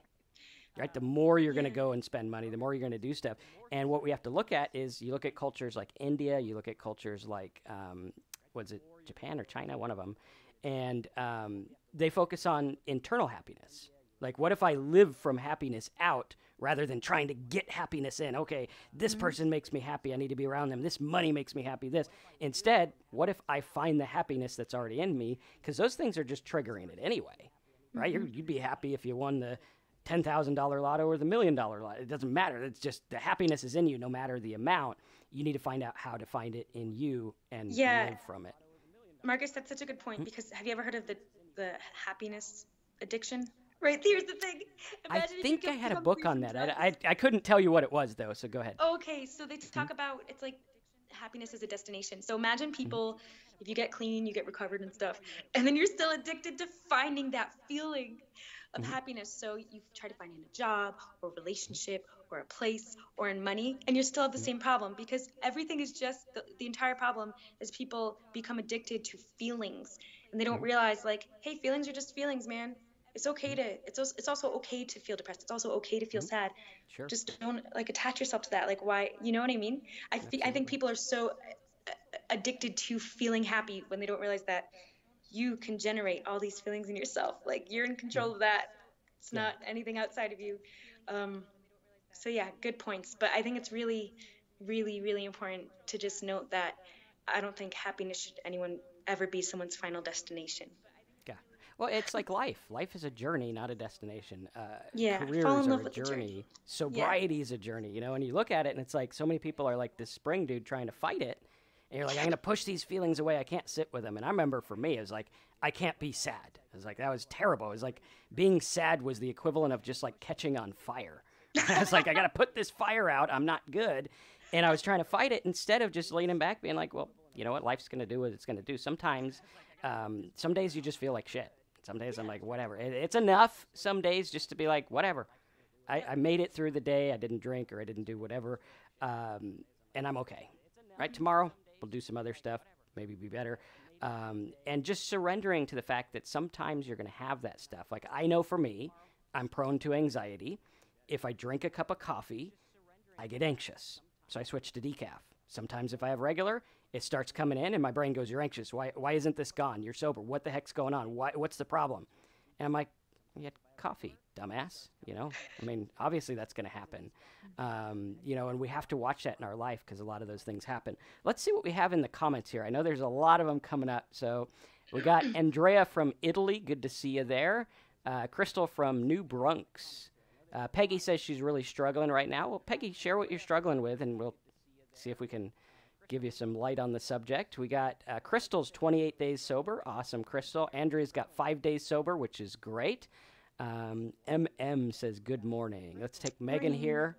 Right, the more you're going to go and spend money, the more you're going to do stuff. And what we have to look at is you look at cultures like India, you look at cultures like um, was it Japan or China, one of them, and um, they focus on internal happiness. Like, what if I live from happiness out rather than trying to get happiness in? Okay, this person makes me happy. I need to be around them. This money makes me happy. This. Instead, what if I find the happiness that's already in me? Because those things are just triggering it anyway, right? You're, you'd be happy if you won the ten thousand dollar lotto or the million dollar lotto. It doesn't matter. It's just the happiness is in you, no matter the amount. You need to find out how to find it in you and Yeah. live from it. Marcus, that's such a good point hmm? because have you ever heard of the the happiness addiction? Right. Here's the thing. I Imagine if you think I had a book on that. I, I, I couldn't tell you what it was though, so go ahead. Okay, so they talk hmm? about it's like happiness is a destination. So imagine hmm? people, if you get clean, you get recovered and stuff, and then you're still addicted to finding that feeling of happiness. So you try to find in a job or relationship or a place or in money, and you still have the same problem because everything is just the, the entire problem is people become addicted to feelings and they don't realize like, hey, feelings are just feelings, man. It's okay to it's also, it's also okay to feel depressed. It's also okay to feel sad. Sure. just don't like attach yourself to that. Like why you know what i mean? I think i think people are so uh, addicted to feeling happy when they don't realize that you can generate all these feelings in yourself. Like you're in control of that. It's not anything outside of you. Um so yeah good points but i think it's really really really important to just note that i don't think happiness should anyone ever be someone's final destination Yeah. Well, it's like life. Life is a journey, not a destination. Uh, Yeah, Careers fall in are love a with the journey. journey. Sobriety is a journey, you know, and you look at it and it's like so many people are like this spring dude trying to fight it. And you're like, I'm going to push these feelings away. I can't sit with them. And I remember for me, it was like, I can't be sad. It was like, that was terrible. It was like being sad was the equivalent of just like catching on fire. I was like, I got to put this fire out. I'm not good. And I was trying to fight it instead of just leaning back, being like, well, you know what? Life's going to do what it's going to do. Sometimes, um, some days you just feel like shit. Some days I'm like, whatever. It, it's enough some days just to be like, whatever. I, I made it through the day. I didn't drink or I didn't do whatever. Um, and I'm okay. Right? Tomorrow, we'll do some other stuff, maybe be better. Um, and just surrendering to the fact that sometimes you're going to have that stuff. Like, I know for me, I'm prone to anxiety. If I drink a cup of coffee, I get anxious. So I switch to decaf. Sometimes if I have regular, it starts coming in and my brain goes, You're anxious. Why, why isn't this gone? You're sober. What the heck's going on? Why, what's the problem? And I'm like, you had coffee, dumbass. You know, I mean, obviously that's going to happen. Um, you know, and we have to watch that in our life because a lot of those things happen. Let's see what we have in the comments here. I know there's a lot of them coming up. So we got Andrea from Italy. Good to see you there. Uh, Crystal from New Bronx. Uh, Peggy says she's really struggling right now. Well, Peggy, share what you're struggling with, and we'll see if we can give you some light on the subject. We got uh, Crystal's 28 days sober. Awesome, Crystal. Andrea's got five days sober, which is great. Um, MM says, Good morning. Let's take Megan here.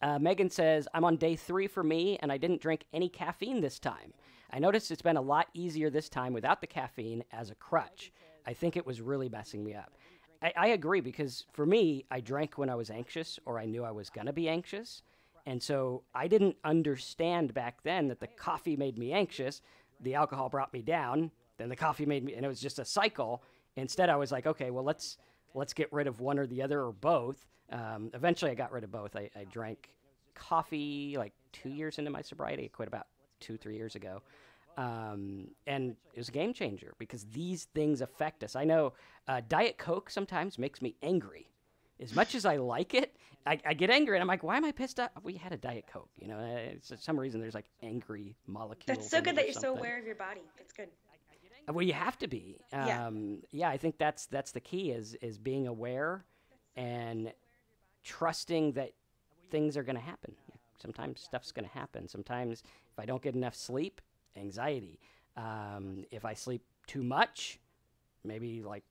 Uh, Megan says, I'm on day three for me, and I didn't drink any caffeine this time. I noticed it's been a lot easier this time without the caffeine as a crutch. I think it was really messing me up. I, I agree because for me, I drank when I was anxious or I knew I was going to be anxious. And so I didn't understand back then that the coffee made me anxious, the alcohol brought me down, then the coffee made me, and it was just a cycle. Instead, I was like, okay, well, let's let's get rid of one or the other or both. Um, eventually, I got rid of both. I, I, drank coffee like two years into my sobriety. I quit about two, three years ago. Um, and it was a game changer because these things affect us. I know uh, Diet Coke sometimes makes me angry. As much as I like it, I, I, get angry and I'm like, why am I pissed off? We had a Diet Coke, you know. Uh, for some reason, there's like angry molecules. That's so good that you're something. so aware of your body. It's good. Well, you have to be. Um, yeah. yeah, I think that's that's the key is is being aware and trusting that things are going to happen. Sometimes stuff's going to happen. Sometimes if I don't get enough sleep, anxiety. Um, if I sleep too much, maybe like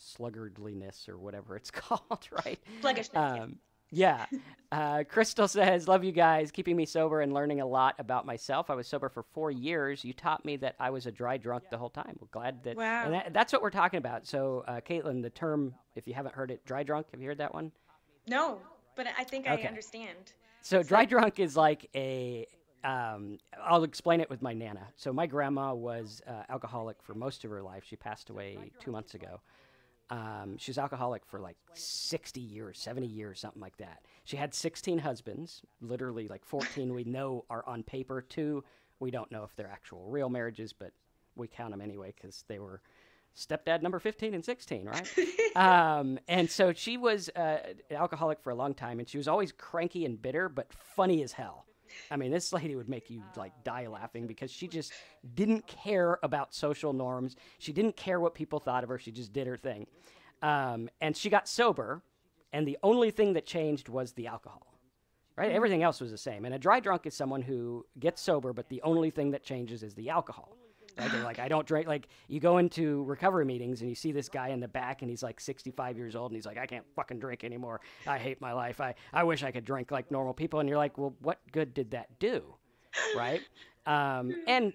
sluggardliness or whatever it's called, right? Sluggishness. Um, yeah. Uh, Crystal says, Love you guys, keeping me sober and learning a lot about myself. I was sober for four years. You taught me that I was a dry drunk the whole time. Well, glad that. Wow. And that, that's what we're talking about. So, uh, Caitlin, the term, if you haven't heard it, dry drunk, have you heard that one? No, but I think okay. I understand. So, dry drunk is like a. Um, I'll explain it with my nana. So, my grandma was uh, alcoholic for most of her life. She passed away two months ago. Um, she was alcoholic for like 60 years, 70 years, something like that. She had 16 husbands, literally like 14 we know are on paper. Two, we don't know if they're actual real marriages, but we count them anyway because they were stepdad number 15 and 16, right? um, and so she was uh, alcoholic for a long time, and she was always cranky and bitter, but funny as hell. I mean, this lady would make you like die laughing because she just didn't care about social norms. She didn't care what people thought of her. She just did her thing. Um, and she got sober, and the only thing that changed was the alcohol. Right? Mm-hmm. Everything else was the same. And a dry drunk is someone who gets sober, but the only thing that changes is the alcohol. They're like, I don't drink. Like, you go into recovery meetings and you see this guy in the back and he's like 65 years old and he's like, I can't fucking drink anymore. I hate my life. I, I wish I could drink like normal people. And you're like, well, what good did that do? Right? Um, and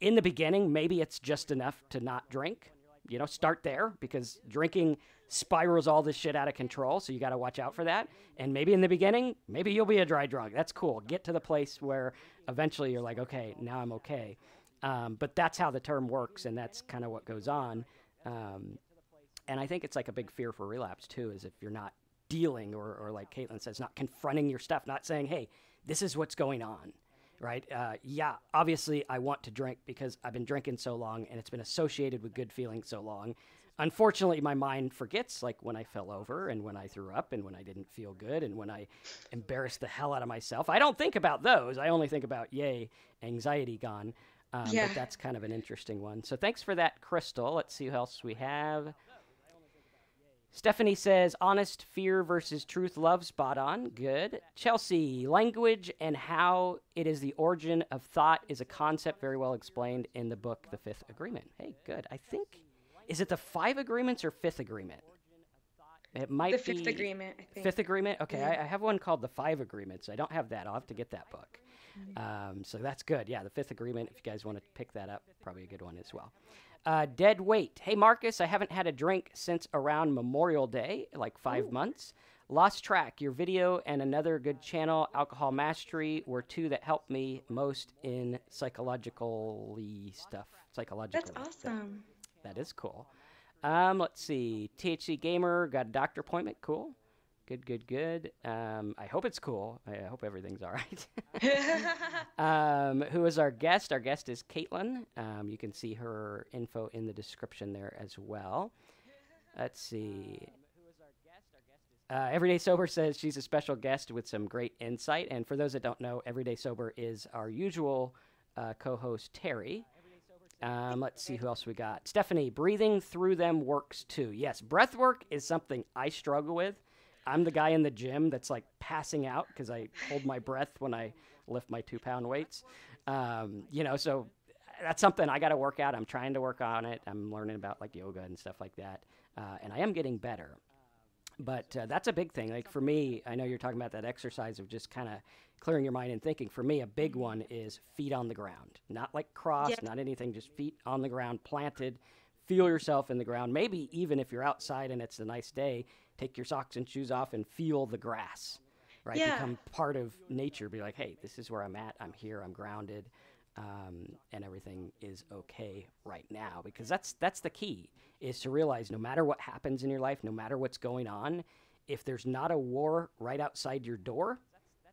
in the beginning, maybe it's just enough to not drink. You know, start there because drinking spirals all this shit out of control. So you got to watch out for that. And maybe in the beginning, maybe you'll be a dry drunk. That's cool. Get to the place where eventually you're like, okay, now I'm okay. Um, but that's how the term works, and that's kind of what goes on. Um, and I think it's like a big fear for relapse too, is if you're not dealing or, or like Caitlin says, not confronting your stuff, not saying, hey, this is what's going on, right? Uh, yeah, obviously I want to drink because I've been drinking so long and it's been associated with good feelings so long. Unfortunately, my mind forgets, like when I fell over and when I threw up and when I didn't feel good and when I embarrassed the hell out of myself. I don't think about those. I only think about, yay, anxiety gone. Um, yeah. But that's kind of an interesting one. So thanks for that, Crystal. Let's see who else we have. Stephanie says, honest fear versus truth love, spot on. Good. Chelsea, language and how it is the origin of thought is a concept very well explained in the book, The Fifth Agreement. Hey, good. I think, is it the five agreements or fifth agreement? It might be the fifth agreement. Fifth agreement. Okay, yeah. I, I, have one called the Five Agreements. I don't have that. I'll have to get that book. Um, so that's good. Yeah, the fifth agreement, if you guys want to pick that up, probably a good one as well. Uh, dead weight. Hey, Marcus, I haven't had a drink since around Memorial Day, like five Ooh. months. Lost track. Your video and another good channel, Alcohol Mastery, were two that helped me most in psychologically stuff. Psychological. That's awesome. That, that is cool. Um, let's see. THC Gamer got a doctor appointment. Cool. Good, good, good. Um, I hope it's cool. I hope everything's all right. um, who is our guest? Our guest is Caitlin. Um, you can see her info in the description there as well. Let's see. Uh, Everyday Sober says she's a special guest with some great insight. And for those that don't know, Everyday Sober is our usual uh, co host, Terry. Um, let's see who else we got. Stephanie, breathing through them works too. Yes, breath work is something I struggle with. I'm the guy in the gym that's like passing out because I hold my breath when I lift my two pound weights. Um, you know, so that's something I got to work out. I'm trying to work on it. I'm learning about like yoga and stuff like that. Uh, and I am getting better. But uh, that's a big thing. Like for me, I know you're talking about that exercise of just kind of clearing your mind and thinking. For me, a big one is feet on the ground, not like cross, yep. not anything, just feet on the ground, planted. Feel yourself in the ground. Maybe even if you're outside and it's a nice day, take your socks and shoes off and feel the grass. Right, yeah. become part of nature. Be like, hey, this is where I'm at. I'm here. I'm grounded um, and everything is okay right now because that's that's the key is to realize no matter what happens in your life no matter what's going on if there's not a war right outside your door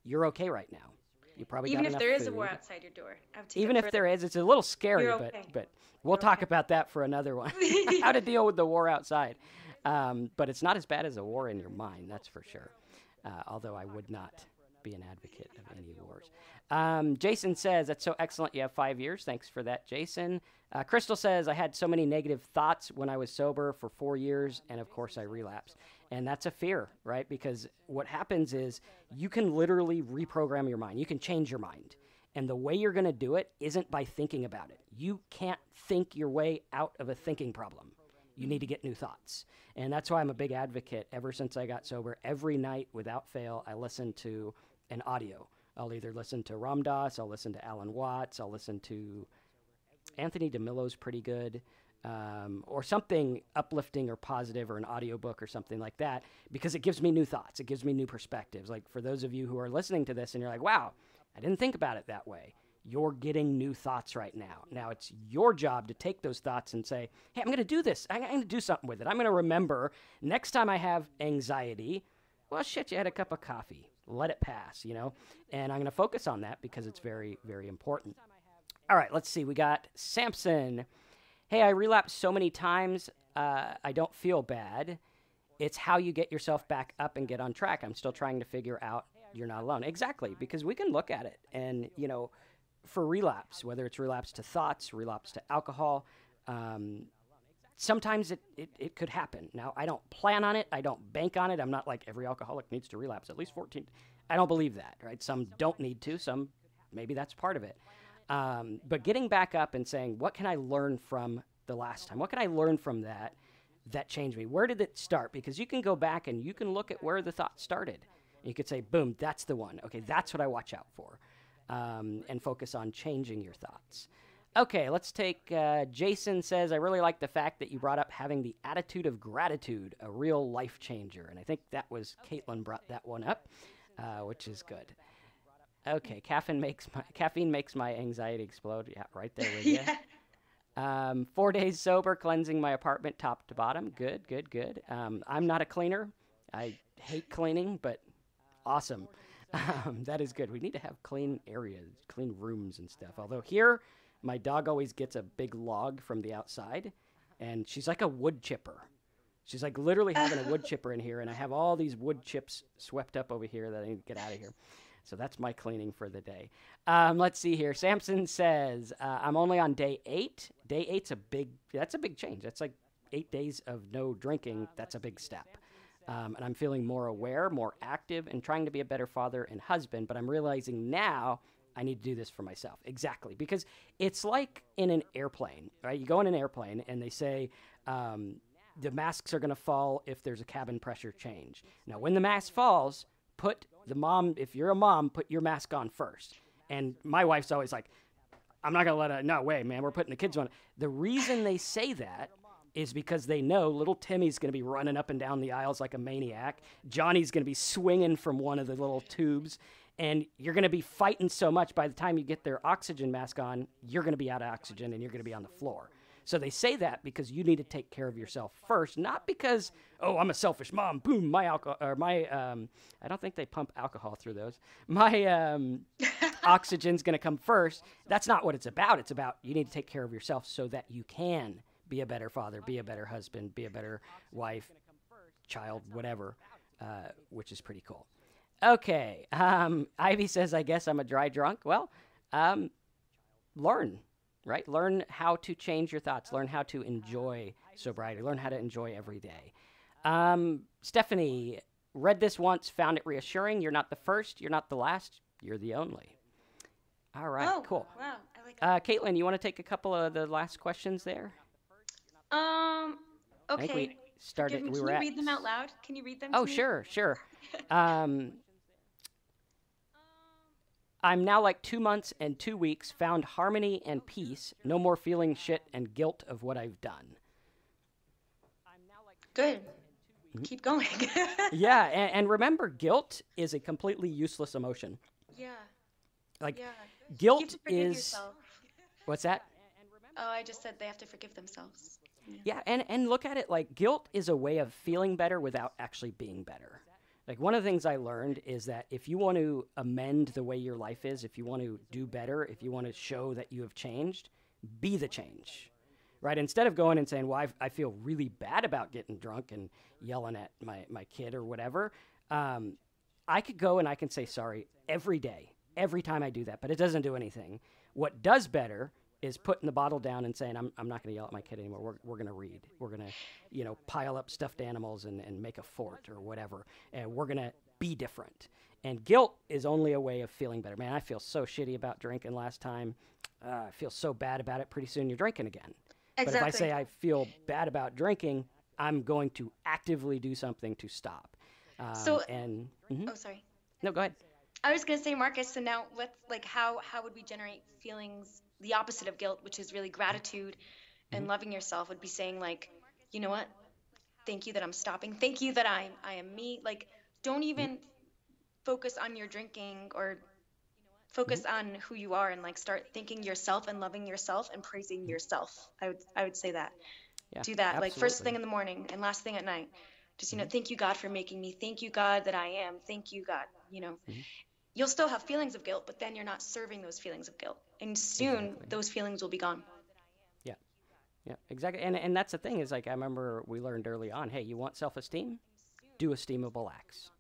you're okay right now you probably even if there is a war outside your door even if there is it's a little scary okay. but but we'll you're talk okay. about that for another one how to deal with the war outside um, but it's not as bad as a war in your mind that's for sure uh, although i would not be an advocate of any wars. Um, Jason says, That's so excellent. You have five years. Thanks for that, Jason. Uh, Crystal says, I had so many negative thoughts when I was sober for four years, and of course I relapsed. And that's a fear, right? Because what happens is you can literally reprogram your mind, you can change your mind. And the way you're going to do it isn't by thinking about it. You can't think your way out of a thinking problem. You need to get new thoughts. And that's why I'm a big advocate ever since I got sober. Every night, without fail, I listen to an audio. I'll either listen to Ram Dass, I'll listen to Alan Watts, I'll listen to Anthony de Mello's pretty good, um, or something uplifting or positive, or an audiobook or something like that, because it gives me new thoughts. It gives me new perspectives. Like for those of you who are listening to this and you're like, wow, I didn't think about it that way. You're getting new thoughts right now. Now it's your job to take those thoughts and say, hey, I'm going to do this. I'm going to do something with it. I'm going to remember next time I have anxiety, well, shit, you had a cup of coffee let it pass, you know? And I'm going to focus on that because it's very, very important. All right, let's see. We got Samson. Hey, I relapsed so many times. Uh, I don't feel bad. It's how you get yourself back up and get on track. I'm still trying to figure out you're not alone. Exactly, because we can look at it and, you know, for relapse, whether it's relapse to thoughts, relapse to alcohol, um, sometimes it, it, it could happen. Now, I don't plan on it. I don't bank on it. I'm not like every alcoholic needs to relapse at least 14. I don't believe that, right? Some don't need to. Some, maybe that's part of it. Um, but getting back up and saying, what can I learn from the last time? What can I learn from that that changed me? Where did it start? Because you can go back and you can look at where the thought started. You could say, boom, that's the one. Okay, that's what I watch out for. Um, and focus on changing your thoughts. Okay, let's take uh, Jason says, I really like the fact that you brought up having the attitude of gratitude, a real life changer. And I think that was Caitlin brought that one up, uh, which is good. Okay, caffeine makes my caffeine makes my anxiety explode. Yeah, right there with you. yeah. Um, four days sober, cleansing my apartment top to bottom. Good, good, good. Um, I'm not a cleaner. I hate cleaning, but awesome. Um, that is good. We need to have clean areas, clean rooms and stuff. Although here, my dog always gets a big log from the outside, and she's like a wood chipper. She's like literally having a wood chipper in here, and I have all these wood chips swept up over here that I need to get out of here. So that's my cleaning for the day. Um, let's see here. Samson says, uh, "I'm only on day eight. Day eight's a big. That's a big change. That's like eight days of no drinking. That's a big step." Um, and I'm feeling more aware, more active, and trying to be a better father and husband. But I'm realizing now I need to do this for myself. Exactly. Because it's like in an airplane, right? You go in an airplane and they say um, the masks are going to fall if there's a cabin pressure change. Now, when the mask falls, put the mom, if you're a mom, put your mask on first. And my wife's always like, I'm not going to let it, no way, man, we're putting the kids on. The reason they say that is because they know little Timmy's going to be running up and down the aisles like a maniac. Johnny's going to be swinging from one of the little tubes and you're going to be fighting so much by the time you get their oxygen mask on, you're going to be out of oxygen and you're going to be on the floor. So they say that because you need to take care of yourself first, not because oh I'm a selfish mom. Boom, my alcohol or my um, I don't think they pump alcohol through those. My um, oxygen's going to come first. That's not what it's about. It's about you need to take care of yourself so that you can be a better father, be a better husband, be a better wife, child, whatever, uh, which is pretty cool. Okay, um, Ivy says, I guess I'm a dry drunk. Well, um, learn, right? Learn how to change your thoughts, learn how to enjoy sobriety, learn how to enjoy every day. Um, Stephanie, read this once, found it reassuring. You're not the first, you're not the last, you're the only. All right, oh, cool. Wow, I like that. Uh, Caitlin, you want to take a couple of the last questions there? Um, I think okay. we started. Me, We Can were you at. read them out loud? Can you read them? Oh, sure, sure. Um, I'm now like two months and two weeks, found harmony and peace, no more feeling shit and guilt of what I've done. Good. Mm-hmm. Keep going. Yeah, and, and remember, guilt is a completely useless emotion. yeah. Like, Yeah. Guilt is. yourself. What's that? Oh, I just said they have to forgive themselves. Yeah, and, and look at it like guilt is a way of feeling better without actually being better. Like one of the things I learned is that if you want to amend the way your life is, if you want to do better, if you want to show that you have changed, be the change. Right? Instead of going and saying, well, I've, I feel really bad about getting drunk and yelling at my, my kid or whatever, um, I could go and I can say sorry every day, every time I do that, but it doesn't do anything. What does better is putting the bottle down and saying, I'm, I'm not going to yell at my kid anymore. We're, we're going to read. We're going to, you know, pile up stuffed animals and, and make a fort or whatever. And we're going to be different. And guilt is only a way of feeling better. Man, I feel so shitty about drinking last time. Uh, I feel so bad about it. Pretty soon you're drinking again. Exactly. But if I say I feel bad about drinking, I'm going to actively do something to stop. Um, So- and mhm. Oh, sorry. no, go ahead. I was gonna say, Marcus. So now let's like how how would we generate feelings the opposite of guilt, which is really gratitude and Mm-hmm. loving yourself? Would be saying like, you know what? Thank you that I'm stopping. Thank you that I'm I am me. Like, don't Mm-hmm. even focus on your drinking or focus Mm-hmm. on who you are and like start thinking yourself and loving yourself and praising yourself. I would I would say that. Mm-hmm. Yeah, Do that like first thing in the morning and last thing at night. Just you Mm-hmm. know, thank you God for making me. Thank you God that I am. Thank you God. You know, Mm-hmm. you'll still have feelings of guilt, but then you're not serving those feelings of guilt, and soon Exactly. those feelings will be gone. Yeah, yeah, exactly. And and that's the thing is like I remember we learned early on. Hey, you want self esteem? Do esteemable acts.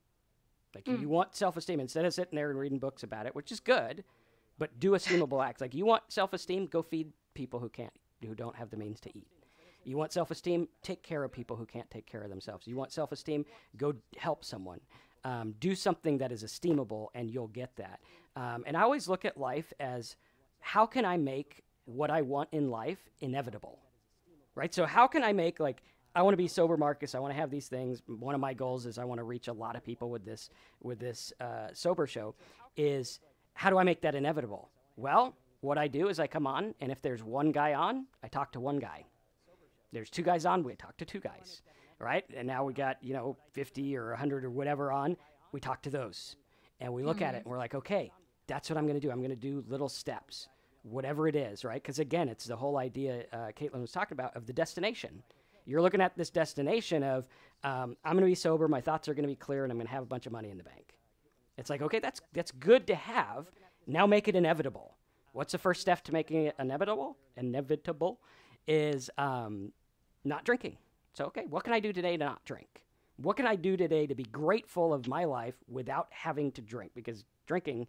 Like you want self esteem instead of sitting there and reading books about it, which is good, but do esteemable acts. Like you want self esteem, go feed people who can't, who don't have the means to eat. You want self esteem, take care of people who can't take care of themselves. You want self esteem, go help someone. Um, do something that is esteemable, and you'll get that. Um, and I always look at life as how can I make what I want in life inevitable? right? So how can I make like I want to be sober, Marcus. I want to have these things. One of my goals is I want to reach a lot of people with this with this uh, sober show. Is how do I make that inevitable? Well, what I do is I come on, and if there's one guy on, I talk to one guy. There's two guys on, we talk to two guys, right? And now we got you know 50 or 100 or whatever on, we talk to those, and we look at it and we're like, okay, that's what I'm going to do. I'm going to do little steps, whatever it is, right? Because again, it's the whole idea uh, Caitlin was talking about of the destination. You're looking at this destination of um, I'm going to be sober, my thoughts are going to be clear, and I'm going to have a bunch of money in the bank. It's like, okay, that's that's good to have. Now make it inevitable. What's the first step to making it inevitable? Inevitable is um, not drinking. So, okay, what can I do today to not drink? What can I do today to be grateful of my life without having to drink? Because drinking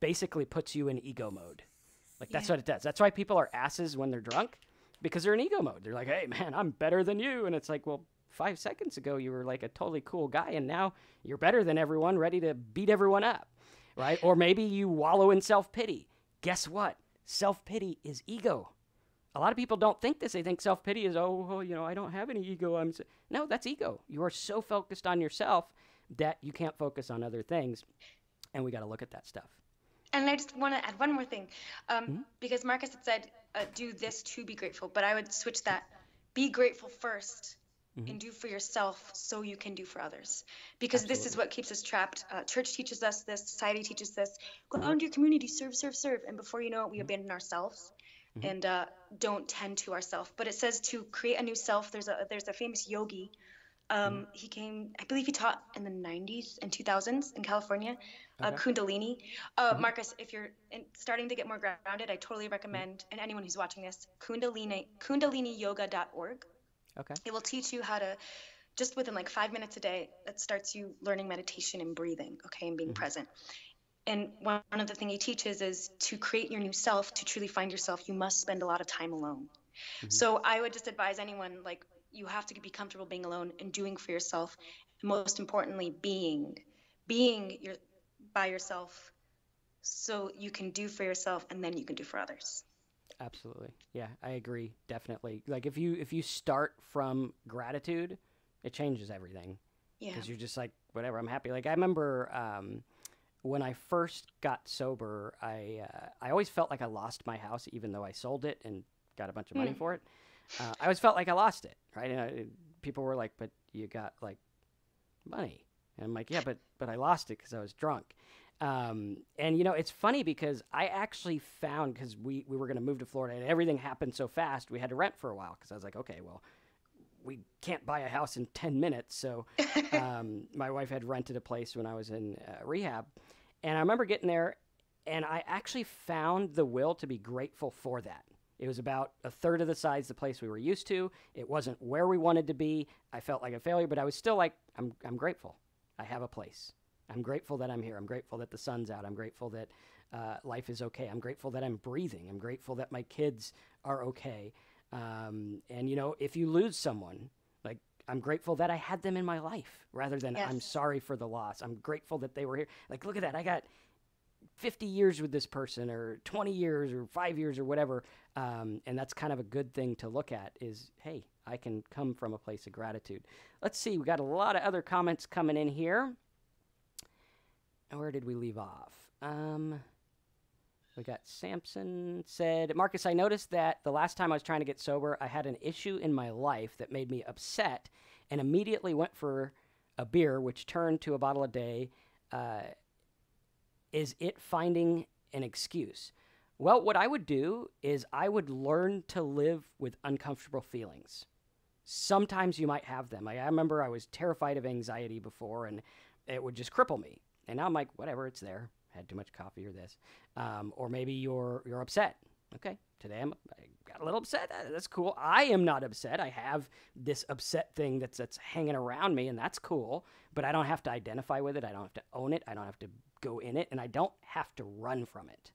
basically puts you in ego mode. Like that's what it does. That's why people are asses when they're drunk because they're in ego mode. They're like, "Hey, man, I'm better than you," and it's like, well. Five seconds ago, you were like a totally cool guy, and now you're better than everyone, ready to beat everyone up, right? Or maybe you wallow in self pity. Guess what? Self pity is ego. A lot of people don't think this. They think self pity is, oh, well, you know, I don't have any ego. I'm s-" no, that's ego. You are so focused on yourself that you can't focus on other things, and we got to look at that stuff. And I just want to add one more thing, um, Mm-hmm. because Marcus had said, uh, "Do this to be grateful," but I would switch that: be grateful 1st Mm-hmm. and do for yourself, so you can do for others. Because this is what keeps us trapped. Uh, church teaches us this. Society teaches this. Go out into your community, serve, serve, serve, and before you know it, we abandon ourselves and uh, don't tend to ourselves. But it says to create a new self. There's a there's a famous yogi Um, he came, I believe he taught in the 90s and 2000s in California, uh, Kundalini. Uh, Marcus, if you're in, starting to get more grounded, I totally recommend, and anyone who's watching this, Kundalini, KundaliniYoga.org. Okay. It will teach you how to, just within like five minutes a day, that starts you learning meditation and breathing, okay, and being present. And one of the things he teaches is to create your new self, to truly find yourself, you must spend a lot of time alone. So I would just advise anyone like you have to be comfortable being alone and doing for yourself, and most importantly, being, being your by yourself, so you can do for yourself and then you can do for others. Absolutely. Yeah, I agree. Definitely. Like if you if you start from gratitude, it changes everything. Yeah. because you're just like whatever i'm happy like i remember um, when i first got sober i uh, i always felt like i lost my house even though i sold it and got a bunch of money for it uh, i always felt like i lost it right and I, people were like but you got like money and i'm like yeah but but i lost it because i was drunk um, and you know it's funny because i actually found because we, we were going to move to florida and everything happened so fast we had to rent for a while because i was like okay well we can't buy a house in 10 minutes. So um, my wife had rented a place when I was in uh, rehab. And I remember getting there, and I actually found the will to be grateful for that. It was about a third of the size the place we were used to. It wasn't where we wanted to be. I felt like a failure, but I was still like, I'm, I'm grateful. I have a place. I'm grateful that I'm here. I'm grateful that the sun's out. I'm grateful that uh, life is okay. I'm grateful that I'm breathing. I'm grateful that my kids are okay. Um, and you know, if you lose someone, like I'm grateful that I had them in my life rather than I'm sorry for the loss. I'm grateful that they were here. Like, look at that. I got 50 years with this person or 20 years or five years or whatever. Um, and that's kind of a good thing to look at is, hey, I can come from a place of gratitude. Let's see. We got a lot of other comments coming in here. Where did we leave off? Um, we got Samson said, Marcus, I noticed that the last time I was trying to get sober, I had an issue in my life that made me upset and immediately went for a beer, which turned to a bottle a day. Uh, is it finding an excuse? Well, what I would do is I would learn to live with uncomfortable feelings. Sometimes you might have them. Like, I remember I was terrified of anxiety before and it would just cripple me. And now I'm like, whatever, it's there. Had too much coffee or this. Um, or maybe you're you're upset. Okay, today I'm I got a little upset. That's cool. I am not upset. I have this upset thing that's that's hanging around me, and that's cool. But I don't have to identify with it. I don't have to own it. I don't have to go in it, and I don't have to run from it.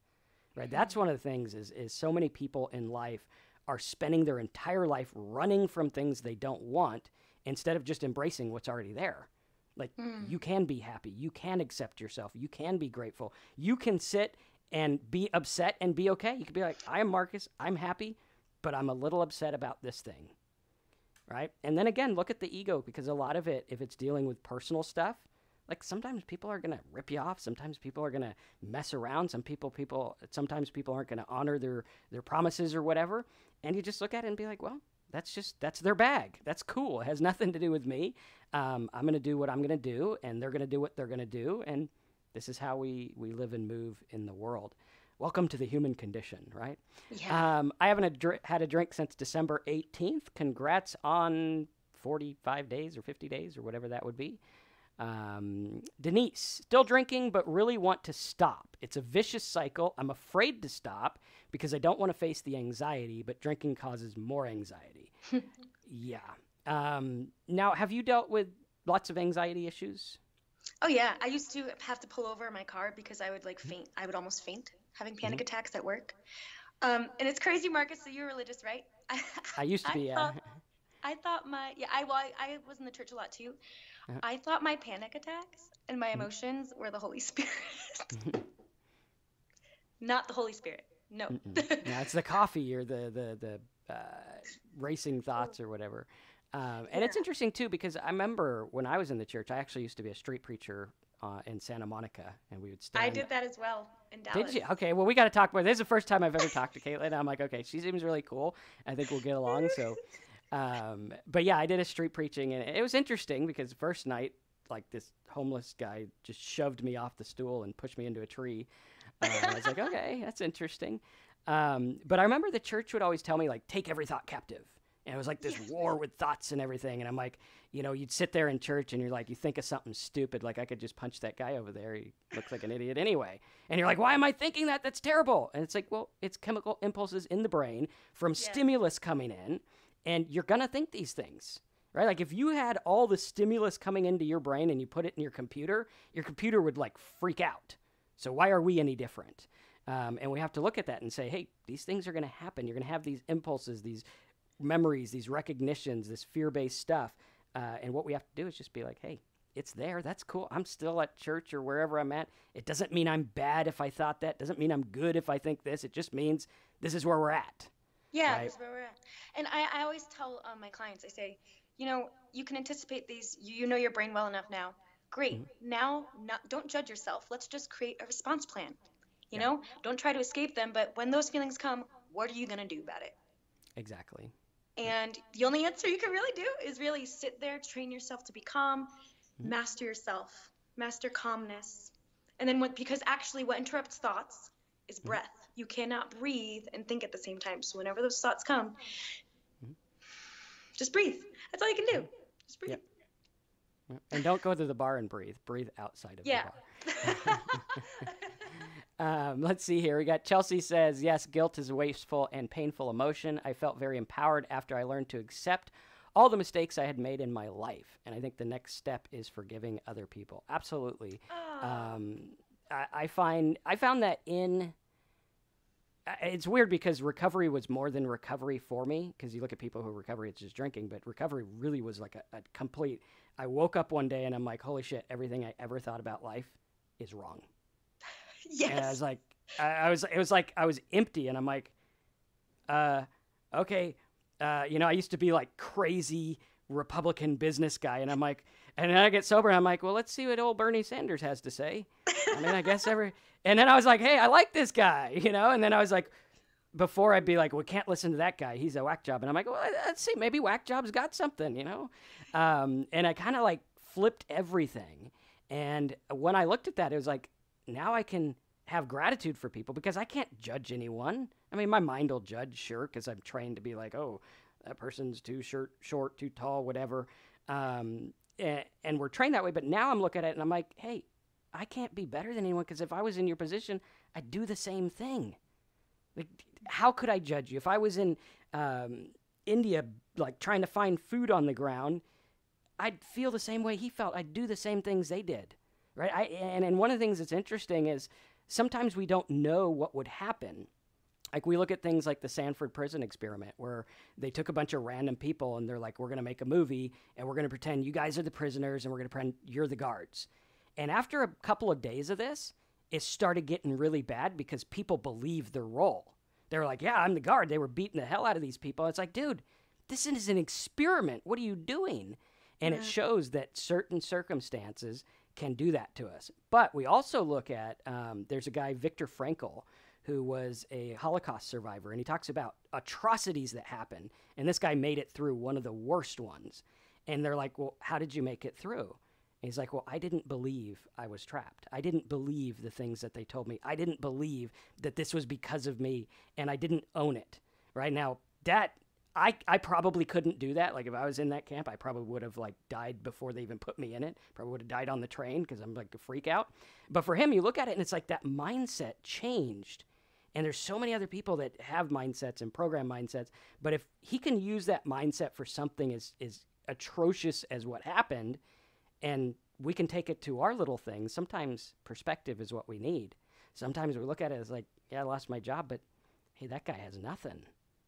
Right. Mm-hmm. That's one of the things. Is is so many people in life are spending their entire life running from things they don't want instead of just embracing what's already there. Like mm. you can be happy, you can accept yourself, you can be grateful, you can sit and be upset and be okay. You can be like, I am Marcus, I'm happy, but I'm a little upset about this thing. Right? And then again, look at the ego because a lot of it, if it's dealing with personal stuff, like sometimes people are gonna rip you off, sometimes people are gonna mess around, some people people sometimes people aren't gonna honor their their promises or whatever. And you just look at it and be like, well, that's just that's their bag. That's cool. It has nothing to do with me. Um, I'm gonna do what I'm gonna do, and they're gonna do what they're gonna do, and this is how we we live and move in the world. Welcome to the human condition, right? Yeah. Um, I haven't a dr- had a drink since December 18th. Congrats on 45 days or 50 days or whatever that would be. Um, Denise, still drinking, but really want to stop. It's a vicious cycle. I'm afraid to stop because I don't want to face the anxiety, but drinking causes more anxiety. yeah. Um, now, have you dealt with lots of anxiety issues? Oh yeah, I used to have to pull over my car because I would like faint. I would almost faint having panic attacks at work. Um, and it's crazy, Marcus. So you're religious, right? I used to be, yeah. Thought, I thought my yeah. I well, I, I was in the church a lot too. Uh-huh. I thought my panic attacks and my emotions were the Holy Spirit, not the Holy Spirit. No. yeah, it's the coffee or the the the uh, racing thoughts or whatever. Um, and it's interesting too because I remember when I was in the church, I actually used to be a street preacher uh, in Santa Monica, and we would stand. I did that as well in Dallas. Did you? Okay. Well, we got to talk more. This is the first time I've ever talked to Caitlin. I'm like, okay, she seems really cool. I think we'll get along. So, um, but yeah, I did a street preaching, and it was interesting because the first night, like this homeless guy just shoved me off the stool and pushed me into a tree. Uh, I was like, okay, that's interesting. Um, but I remember the church would always tell me like, take every thought captive. And it was like this war with thoughts and everything. And I'm like, you know, you'd sit there in church and you're like, you think of something stupid, like I could just punch that guy over there. He looks like an idiot anyway. And you're like, why am I thinking that? That's terrible. And it's like, well, it's chemical impulses in the brain from Yeah. stimulus coming in, and you're gonna think these things. Right? Like if you had all the stimulus coming into your brain and you put it in your computer, your computer would like freak out. So why are we any different? Um, and we have to look at that and say, hey, these things are going to happen. You're going to have these impulses, these memories, these recognitions, this fear based stuff. Uh, and what we have to do is just be like, hey, it's there. That's cool. I'm still at church or wherever I'm at. It doesn't mean I'm bad if I thought that. Doesn't mean I'm good if I think this. It just means this is where we're at. Yeah, Right. that's where we're at. And I, I always tell um, my clients, I say, you know, you can anticipate these. You, you know your brain well enough now. Great. Mm-hmm. Now, not, don't judge yourself. Let's just create a response plan. You know, don't try to escape them. But when those feelings come, what are you gonna do about it? Exactly. And the only answer you can really do is really sit there, train yourself to be calm, master yourself, master calmness. And then what because actually what interrupts thoughts is breath. You cannot breathe and think at the same time. So whenever those thoughts come, just breathe. That's all you can do. Just breathe. Yep. And don't go to the bar and breathe. Breathe outside of Yeah. the bar. Um, let's see here. We got Chelsea says, Yes, guilt is a wasteful and painful emotion. I felt very empowered after I learned to accept all the mistakes I had made in my life. And I think the next step is forgiving other people. Absolutely. Um, I, I find I found that in it's weird because recovery was more than recovery for me because you look at people who recovery it's just drinking but recovery really was like a, a complete i woke up one day and i'm like holy shit everything i ever thought about life is wrong. And i was like I, I was it was like i was empty and i'm like uh okay uh you know i used to be like crazy republican business guy and i'm like and then i get sober and i'm like well let's see what old bernie sanders has to say i mean i guess every and then i was like hey i like this guy you know and then i was like before I'd be like, we can't listen to that guy. He's a whack job. And I'm like, well, let's see. Maybe whack job's got something, you know? Um, and I kind of like flipped everything. And when I looked at that, it was like, now I can have gratitude for people because I can't judge anyone. I mean, my mind will judge, sure, because I'm trained to be like, oh, that person's too short, short, too tall, whatever. Um, and, we're trained that way. But now I'm looking at it and I'm like, hey, I can't be better than anyone because if I was in your position, I'd do the same thing. Like, how could I judge you? If I was in um, India, like trying to find food on the ground, I'd feel the same way he felt. I'd do the same things they did, right? I and, and one of the things that's interesting is sometimes we don't know what would happen. Like we look at things like the Stanford prison experiment, where they took a bunch of random people and they're like, "We're going to make a movie and we're going to pretend you guys are the prisoners and we're going to pretend you're the guards." And after a couple of days of this, it started getting really bad because people believed their role. They were like, "Yeah, I'm the guard." They were beating the hell out of these people. It's like, dude, this is an experiment. What are you doing? And it shows that certain circumstances can do that to us. But we also look at um, there's a guy, Viktor Frankl, who was a Holocaust survivor, and he talks about atrocities that happen. And this guy made it through one of the worst ones. And they're like, well, how did you make it through? And he's like, well, I didn't believe I was trapped. I didn't believe the things that they told me. I didn't believe that this was because of me, and I didn't own it. Right now, that I, I probably couldn't do that. Like if I was in that camp, I probably would have like died before they even put me in it. Probably would have died on the train because I'm like a freak out. But for him, you look at it and it's like that mindset changed. And there's so many other people that have mindsets and program mindsets. But if he can use that mindset for something as, as atrocious as what happened, and we can take it to our little things, sometimes perspective is what we need. Sometimes we look at it as like, yeah, I lost my job, but hey, that guy has nothing.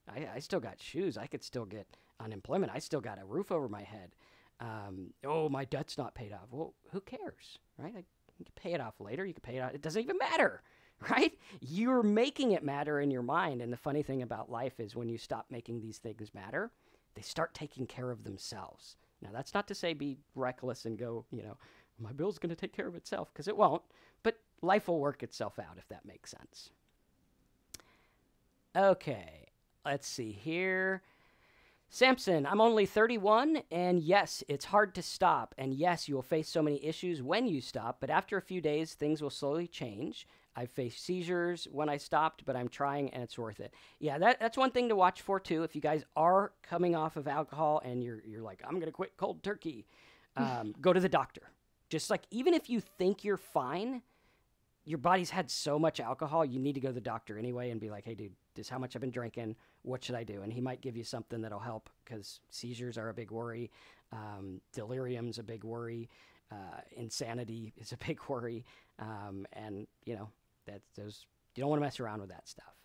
I, I still got shoes. I could still get unemployment. I still got a roof over my head. Um, oh, my debt's not paid off. Well, who cares, right? Like, you can pay it off later. You can pay it off. It doesn't even matter, right? You're making it matter in your mind. And the funny thing about life is when you stop making these things matter, they start taking care of themselves. Now, that's not to say be reckless and go, you know, my bill's going to take care of itself because it won't. But life will work itself out if that makes sense. Okay, let's see here. Samson, I'm only 31, and yes, it's hard to stop. And yes, you will face so many issues when you stop, but after a few days, things will slowly change. I've faced seizures when I stopped, but I'm trying and it's worth it. Yeah, that, that's one thing to watch for too. If you guys are coming off of alcohol and you're you're like, I'm gonna quit cold turkey, um, go to the doctor. Just like even if you think you're fine, your body's had so much alcohol, you need to go to the doctor anyway and be like, hey, dude, this is how much I've been drinking. What should I do? And he might give you something that'll help because seizures are a big worry, um, delirium's a big worry, uh, insanity is a big worry, um, and you know that those you don't want to mess around with that stuff.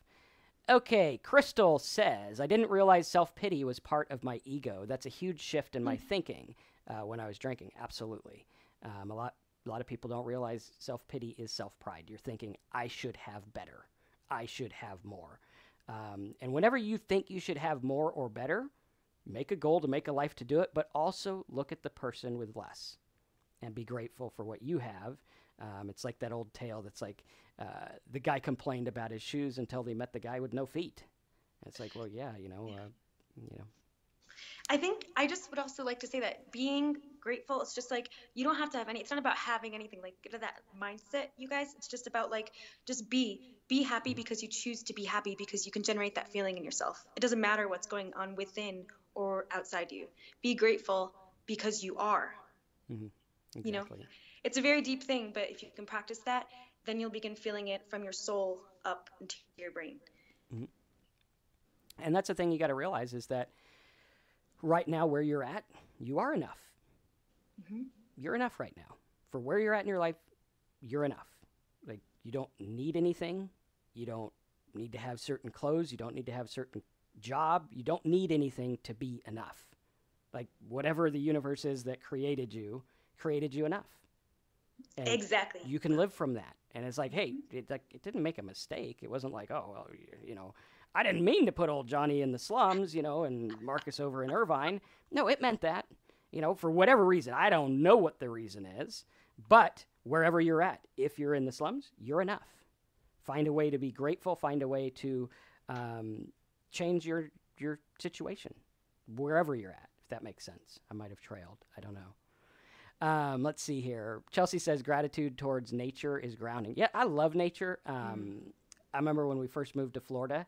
Okay, Crystal says, I didn't realize self pity was part of my ego. That's a huge shift in my thinking uh, when I was drinking. Absolutely. Um, a lot, a lot of people don't realize self pity is self pride. You're thinking, I should have better. I should have more. Um, and whenever you think you should have more or better, make a goal to make a life to do it, but also look at the person with less and be grateful for what you have. Um, it's like that old tale that's like uh, the guy complained about his shoes until they met the guy with no feet. And it's like, well, yeah, you know, uh, you know. I think I just would also like to say that being grateful, it's just like you don't have to have any. It's not about having anything. Like get to that mindset, you guys. It's just about like just be be happy because you choose to be happy because you can generate that feeling in yourself. It doesn't matter what's going on within or outside you. Be grateful because you are. Mm-hmm. Exactly. You know, it's a very deep thing, but if you can practice that, then you'll begin feeling it from your soul up into your brain. Mm-hmm. And that's the thing you got to realize is that right now, where you're at, you are enough. Mm-hmm. You're enough right now. For where you're at in your life, you're enough. Like, you don't need anything. You don't need to have certain clothes. You don't need to have certain job. You don't need anything to be enough. Like, whatever the universe is that created you, created you enough. And Exactly. you can live from that. And it's like, hey, it, like, it didn't make a mistake. It wasn't like, oh, well, you know, I didn't mean to put old Johnny in the slums, you know, and Marcus over in Irvine. No, it meant that, you know, for whatever reason. I don't know what the reason is, but wherever you're at, if you're in the slums, you're enough. Find a way to be grateful. Find a way to um, change your your situation wherever you're at. If that makes sense. I might have trailed. I don't know. Um, let's see here. Chelsea says gratitude towards nature is grounding. Yeah, I love nature. Um, I remember when we first moved to Florida,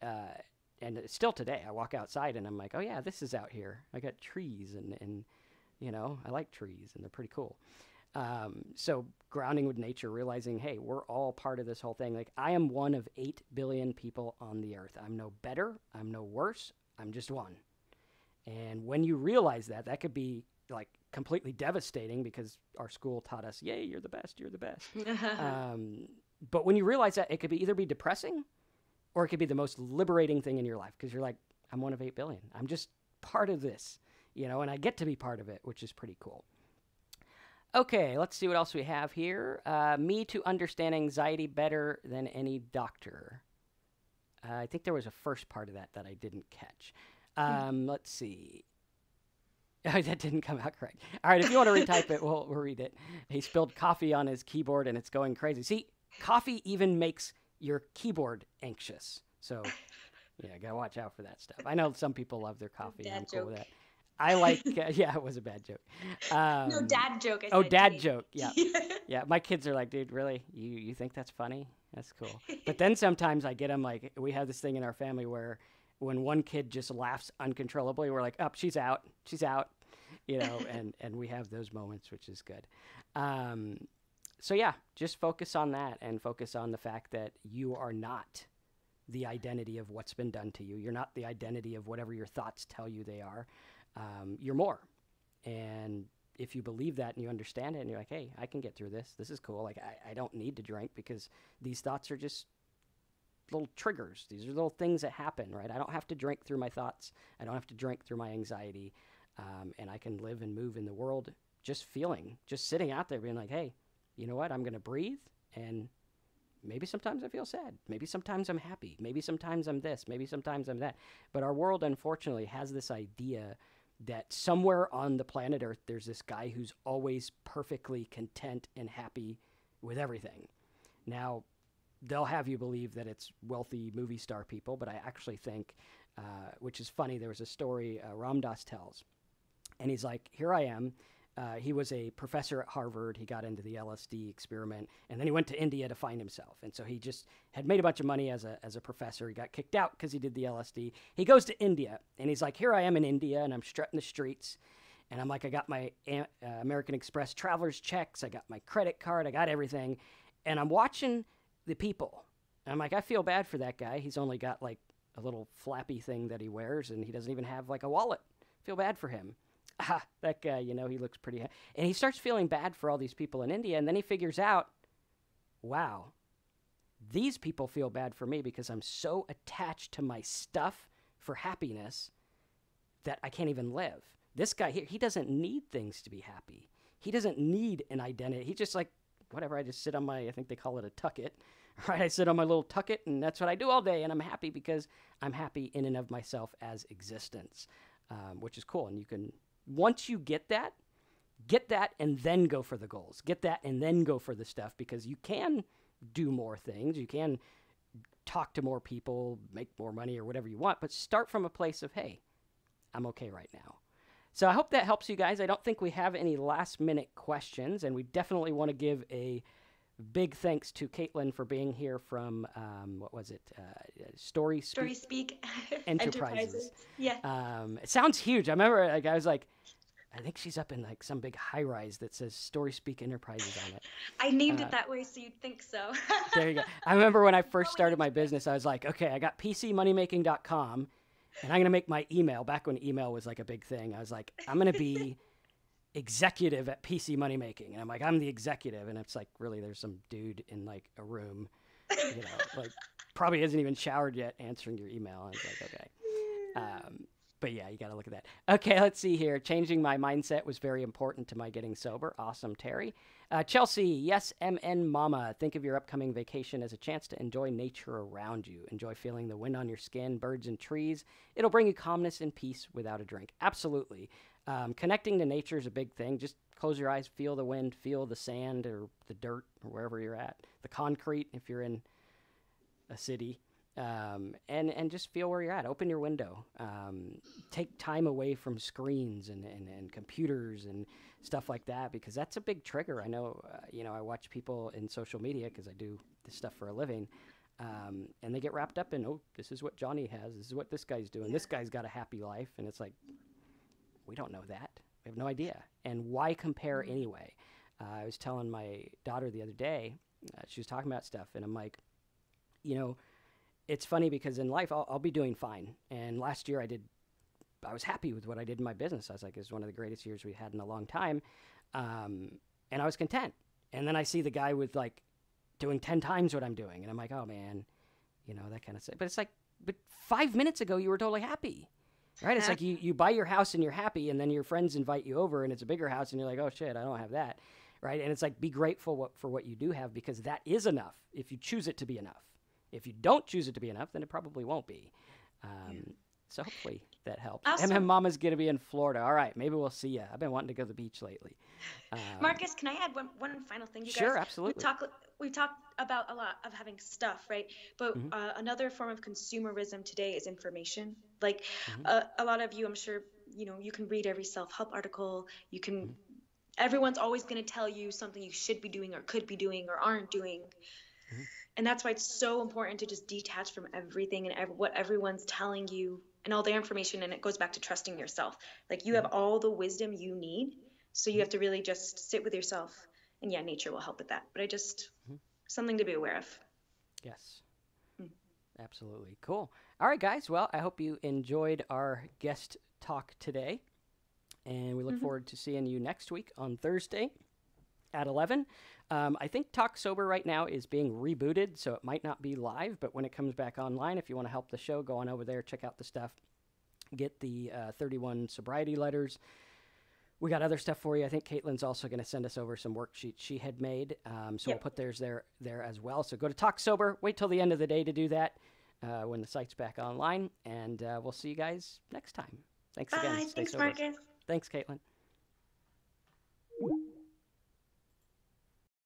uh, and still today. I walk outside and I'm like, oh yeah, this is out here. I got trees and and you know I like trees and they're pretty cool. Um, so grounding with nature, realizing, hey, we're all part of this whole thing. Like I am one of eight billion people on the earth. I'm no better. I'm no worse. I'm just one. And when you realize that, that could be like completely devastating because our school taught us, yay, you're the best, you're the best. um, but when you realize that, it could be either be depressing or it could be the most liberating thing in your life because you're like, I'm one of 8 billion. I'm just part of this, you know, and I get to be part of it, which is pretty cool. Okay, let's see what else we have here. Uh, me to understand anxiety better than any doctor. Uh, I think there was a first part of that that I didn't catch. Um, let's see. that didn't come out correct. All right, if you want to retype it, we'll, we'll read it. He spilled coffee on his keyboard and it's going crazy. See, coffee even makes your keyboard anxious. So, yeah, gotta watch out for that stuff. I know some people love their coffee. and I'm Dad cool with joke. that. I like, uh, yeah, it was a bad joke. Um, no, dad joke. I Oh, dad joke. Yeah. Yeah, my kids are like, dude, really? You you think that's funny? That's cool. But then sometimes I get them like we have this thing in our family where when one kid just laughs uncontrollably, we're like, "Up, she's out. She's out." You know, and and we have those moments, which is good. Um, so yeah, just focus on that and focus on the fact that you are not the identity of what's been done to you. You're not the identity of whatever your thoughts tell you they are. Um, you're more. And if you believe that and you understand it and you're like, hey, I can get through this. This is cool. Like, I, I don't need to drink because these thoughts are just little triggers. These are little things that happen, right? I don't have to drink through my thoughts. I don't have to drink through my anxiety. Um, and I can live and move in the world just feeling, just sitting out there being like, hey, you know what? I'm going to breathe and maybe sometimes I feel sad. Maybe sometimes I'm happy. Maybe sometimes I'm this. Maybe sometimes I'm that. But our world, unfortunately, has this idea that somewhere on the planet Earth, there's this guy who's always perfectly content and happy with everything. Now, they'll have you believe that it's wealthy movie star people, but I actually think, uh, which is funny, there was a story uh, Ram Dass tells. And he's like, Here I am. Uh, he was a professor at Harvard. He got into the LSD experiment, and then he went to India to find himself. And so he just had made a bunch of money as a as a professor. He got kicked out because he did the LSD. He goes to India, and he's like, "Here I am in India, and I'm strutting the streets." And I'm like, I got my uh, American Express traveler's checks, I got my credit card, I got everything. And I'm watching the people. And I'm like, I feel bad for that guy. He's only got like a little flappy thing that he wears, and he doesn't even have like a wallet. feel bad for him. Ah, that guy, you know, he looks pretty. Ha-. And he starts feeling bad for all these people in India, and then he figures out, wow, these people feel bad for me because I'm so attached to my stuff for happiness that I can't even live. This guy here, he doesn't need things to be happy. He doesn't need an identity. He's just like, whatever, I just sit on my, I think they call it a tucket, right? I sit on my little tucket and that's what I do all day. And I'm happy because I'm happy in and of myself as existence, um, which is cool. And you can once you get that, get that and then go for the goals. Get that and then go for the stuff because you can do more things. You can talk to more people, make more money or whatever you want, but start from a place of, hey, I'm okay right now. So I hope that helps you guys. I don't think we have any last minute questions, and we definitely want to give a big thanks to Caitlin for being here from um, what was it? Uh, Story Speak. Story Speak Enterprises. Enterprises. Yeah. Um, it sounds huge. I remember like I was like, I think she's up in like some big high rise that says Story Speak Enterprises on it. I named Uh, it that way so you'd think so. There you go. I remember when I first started my business, I was like, okay, I got PCMoneymaking.com, and I'm gonna make my email. Back when email was like a big thing, I was like, I'm gonna be executive at PC Money Making, and I'm like, I'm the executive, and it's like, really, there's some dude in like a room, you know, like probably hasn't even showered yet, answering your email. I was like, okay. Um, but yeah, you got to look at that. Okay, let's see here. Changing my mindset was very important to my getting sober. Awesome, Terry. Uh, Chelsea, yes, MN Mama. Think of your upcoming vacation as a chance to enjoy nature around you. Enjoy feeling the wind on your skin, birds and trees. It'll bring you calmness and peace without a drink. Absolutely. Um, connecting to nature is a big thing. Just close your eyes, feel the wind, feel the sand or the dirt or wherever you're at, the concrete if you're in a city um, and and just feel where you're at. Open your window. Um, take time away from screens and, and, and computers and stuff like that because that's a big trigger. I know. Uh, you know, I watch people in social media because I do this stuff for a living, um, and they get wrapped up in oh, this is what Johnny has. This is what this guy's doing. This guy's got a happy life, and it's like we don't know that. We have no idea. And why compare anyway? Uh, I was telling my daughter the other day. Uh, she was talking about stuff, and I'm like, you know it's funny because in life I'll, I'll be doing fine. And last year I did, I was happy with what I did in my business. I was like, it was one of the greatest years we had in a long time. Um, and I was content. And then I see the guy with like doing 10 times what I'm doing. And I'm like, oh man, you know, that kind of stuff. But it's like, but five minutes ago you were totally happy. Right? It's like you, you buy your house and you're happy, and then your friends invite you over and it's a bigger house, and you're like, oh shit, I don't have that. Right? And it's like, be grateful what, for what you do have because that is enough if you choose it to be enough. If you don't choose it to be enough, then it probably won't be. Um, So hopefully that helps. Also- MM Mama's going to be in Florida. All right, maybe we'll see you. I've been wanting to go to the beach lately. Um, Marcus, can I add one, one final thing? You Sure, guys? absolutely. We talk we talked about a lot of having stuff, right? But Mhm. uh, another form of consumerism today is information. Like Mhm. uh, a lot of you, I'm sure, you know, you can read every self-help article. You can. Mm-hmm. Everyone's always going to tell you something you should be doing or could be doing or aren't doing. Mm-hmm. And that's why it's so important to just detach from everything and ev- what everyone's telling you and all their information. And it goes back to trusting yourself. Like you have Mm-hmm. all the wisdom you need. So you have to really just sit with yourself. And yeah, nature will help with that. But I just, Mm-hmm. something to be aware of. Yes. Hmm. Absolutely. Cool. All right, guys. Well, I hope you enjoyed our guest talk today. And we look Mm-hmm. forward to seeing you next week on Thursday at 11. Um, I think Talk Sober right now is being rebooted, so it might not be live, but when it comes back online, if you want to help the show, go on over there, check out the stuff, get the uh, 31 sobriety letters. We got other stuff for you. I think Caitlin's also going to send us over some worksheets she had made. Um, so Yep. we'll put theirs there there as well. So go to Talk Sober. Wait till the end of the day to do that uh, when the site's back online, and uh, we'll see you guys next time. Thanks Bye. again. Stay Thanks, sober. Marcus. Thanks, Caitlin.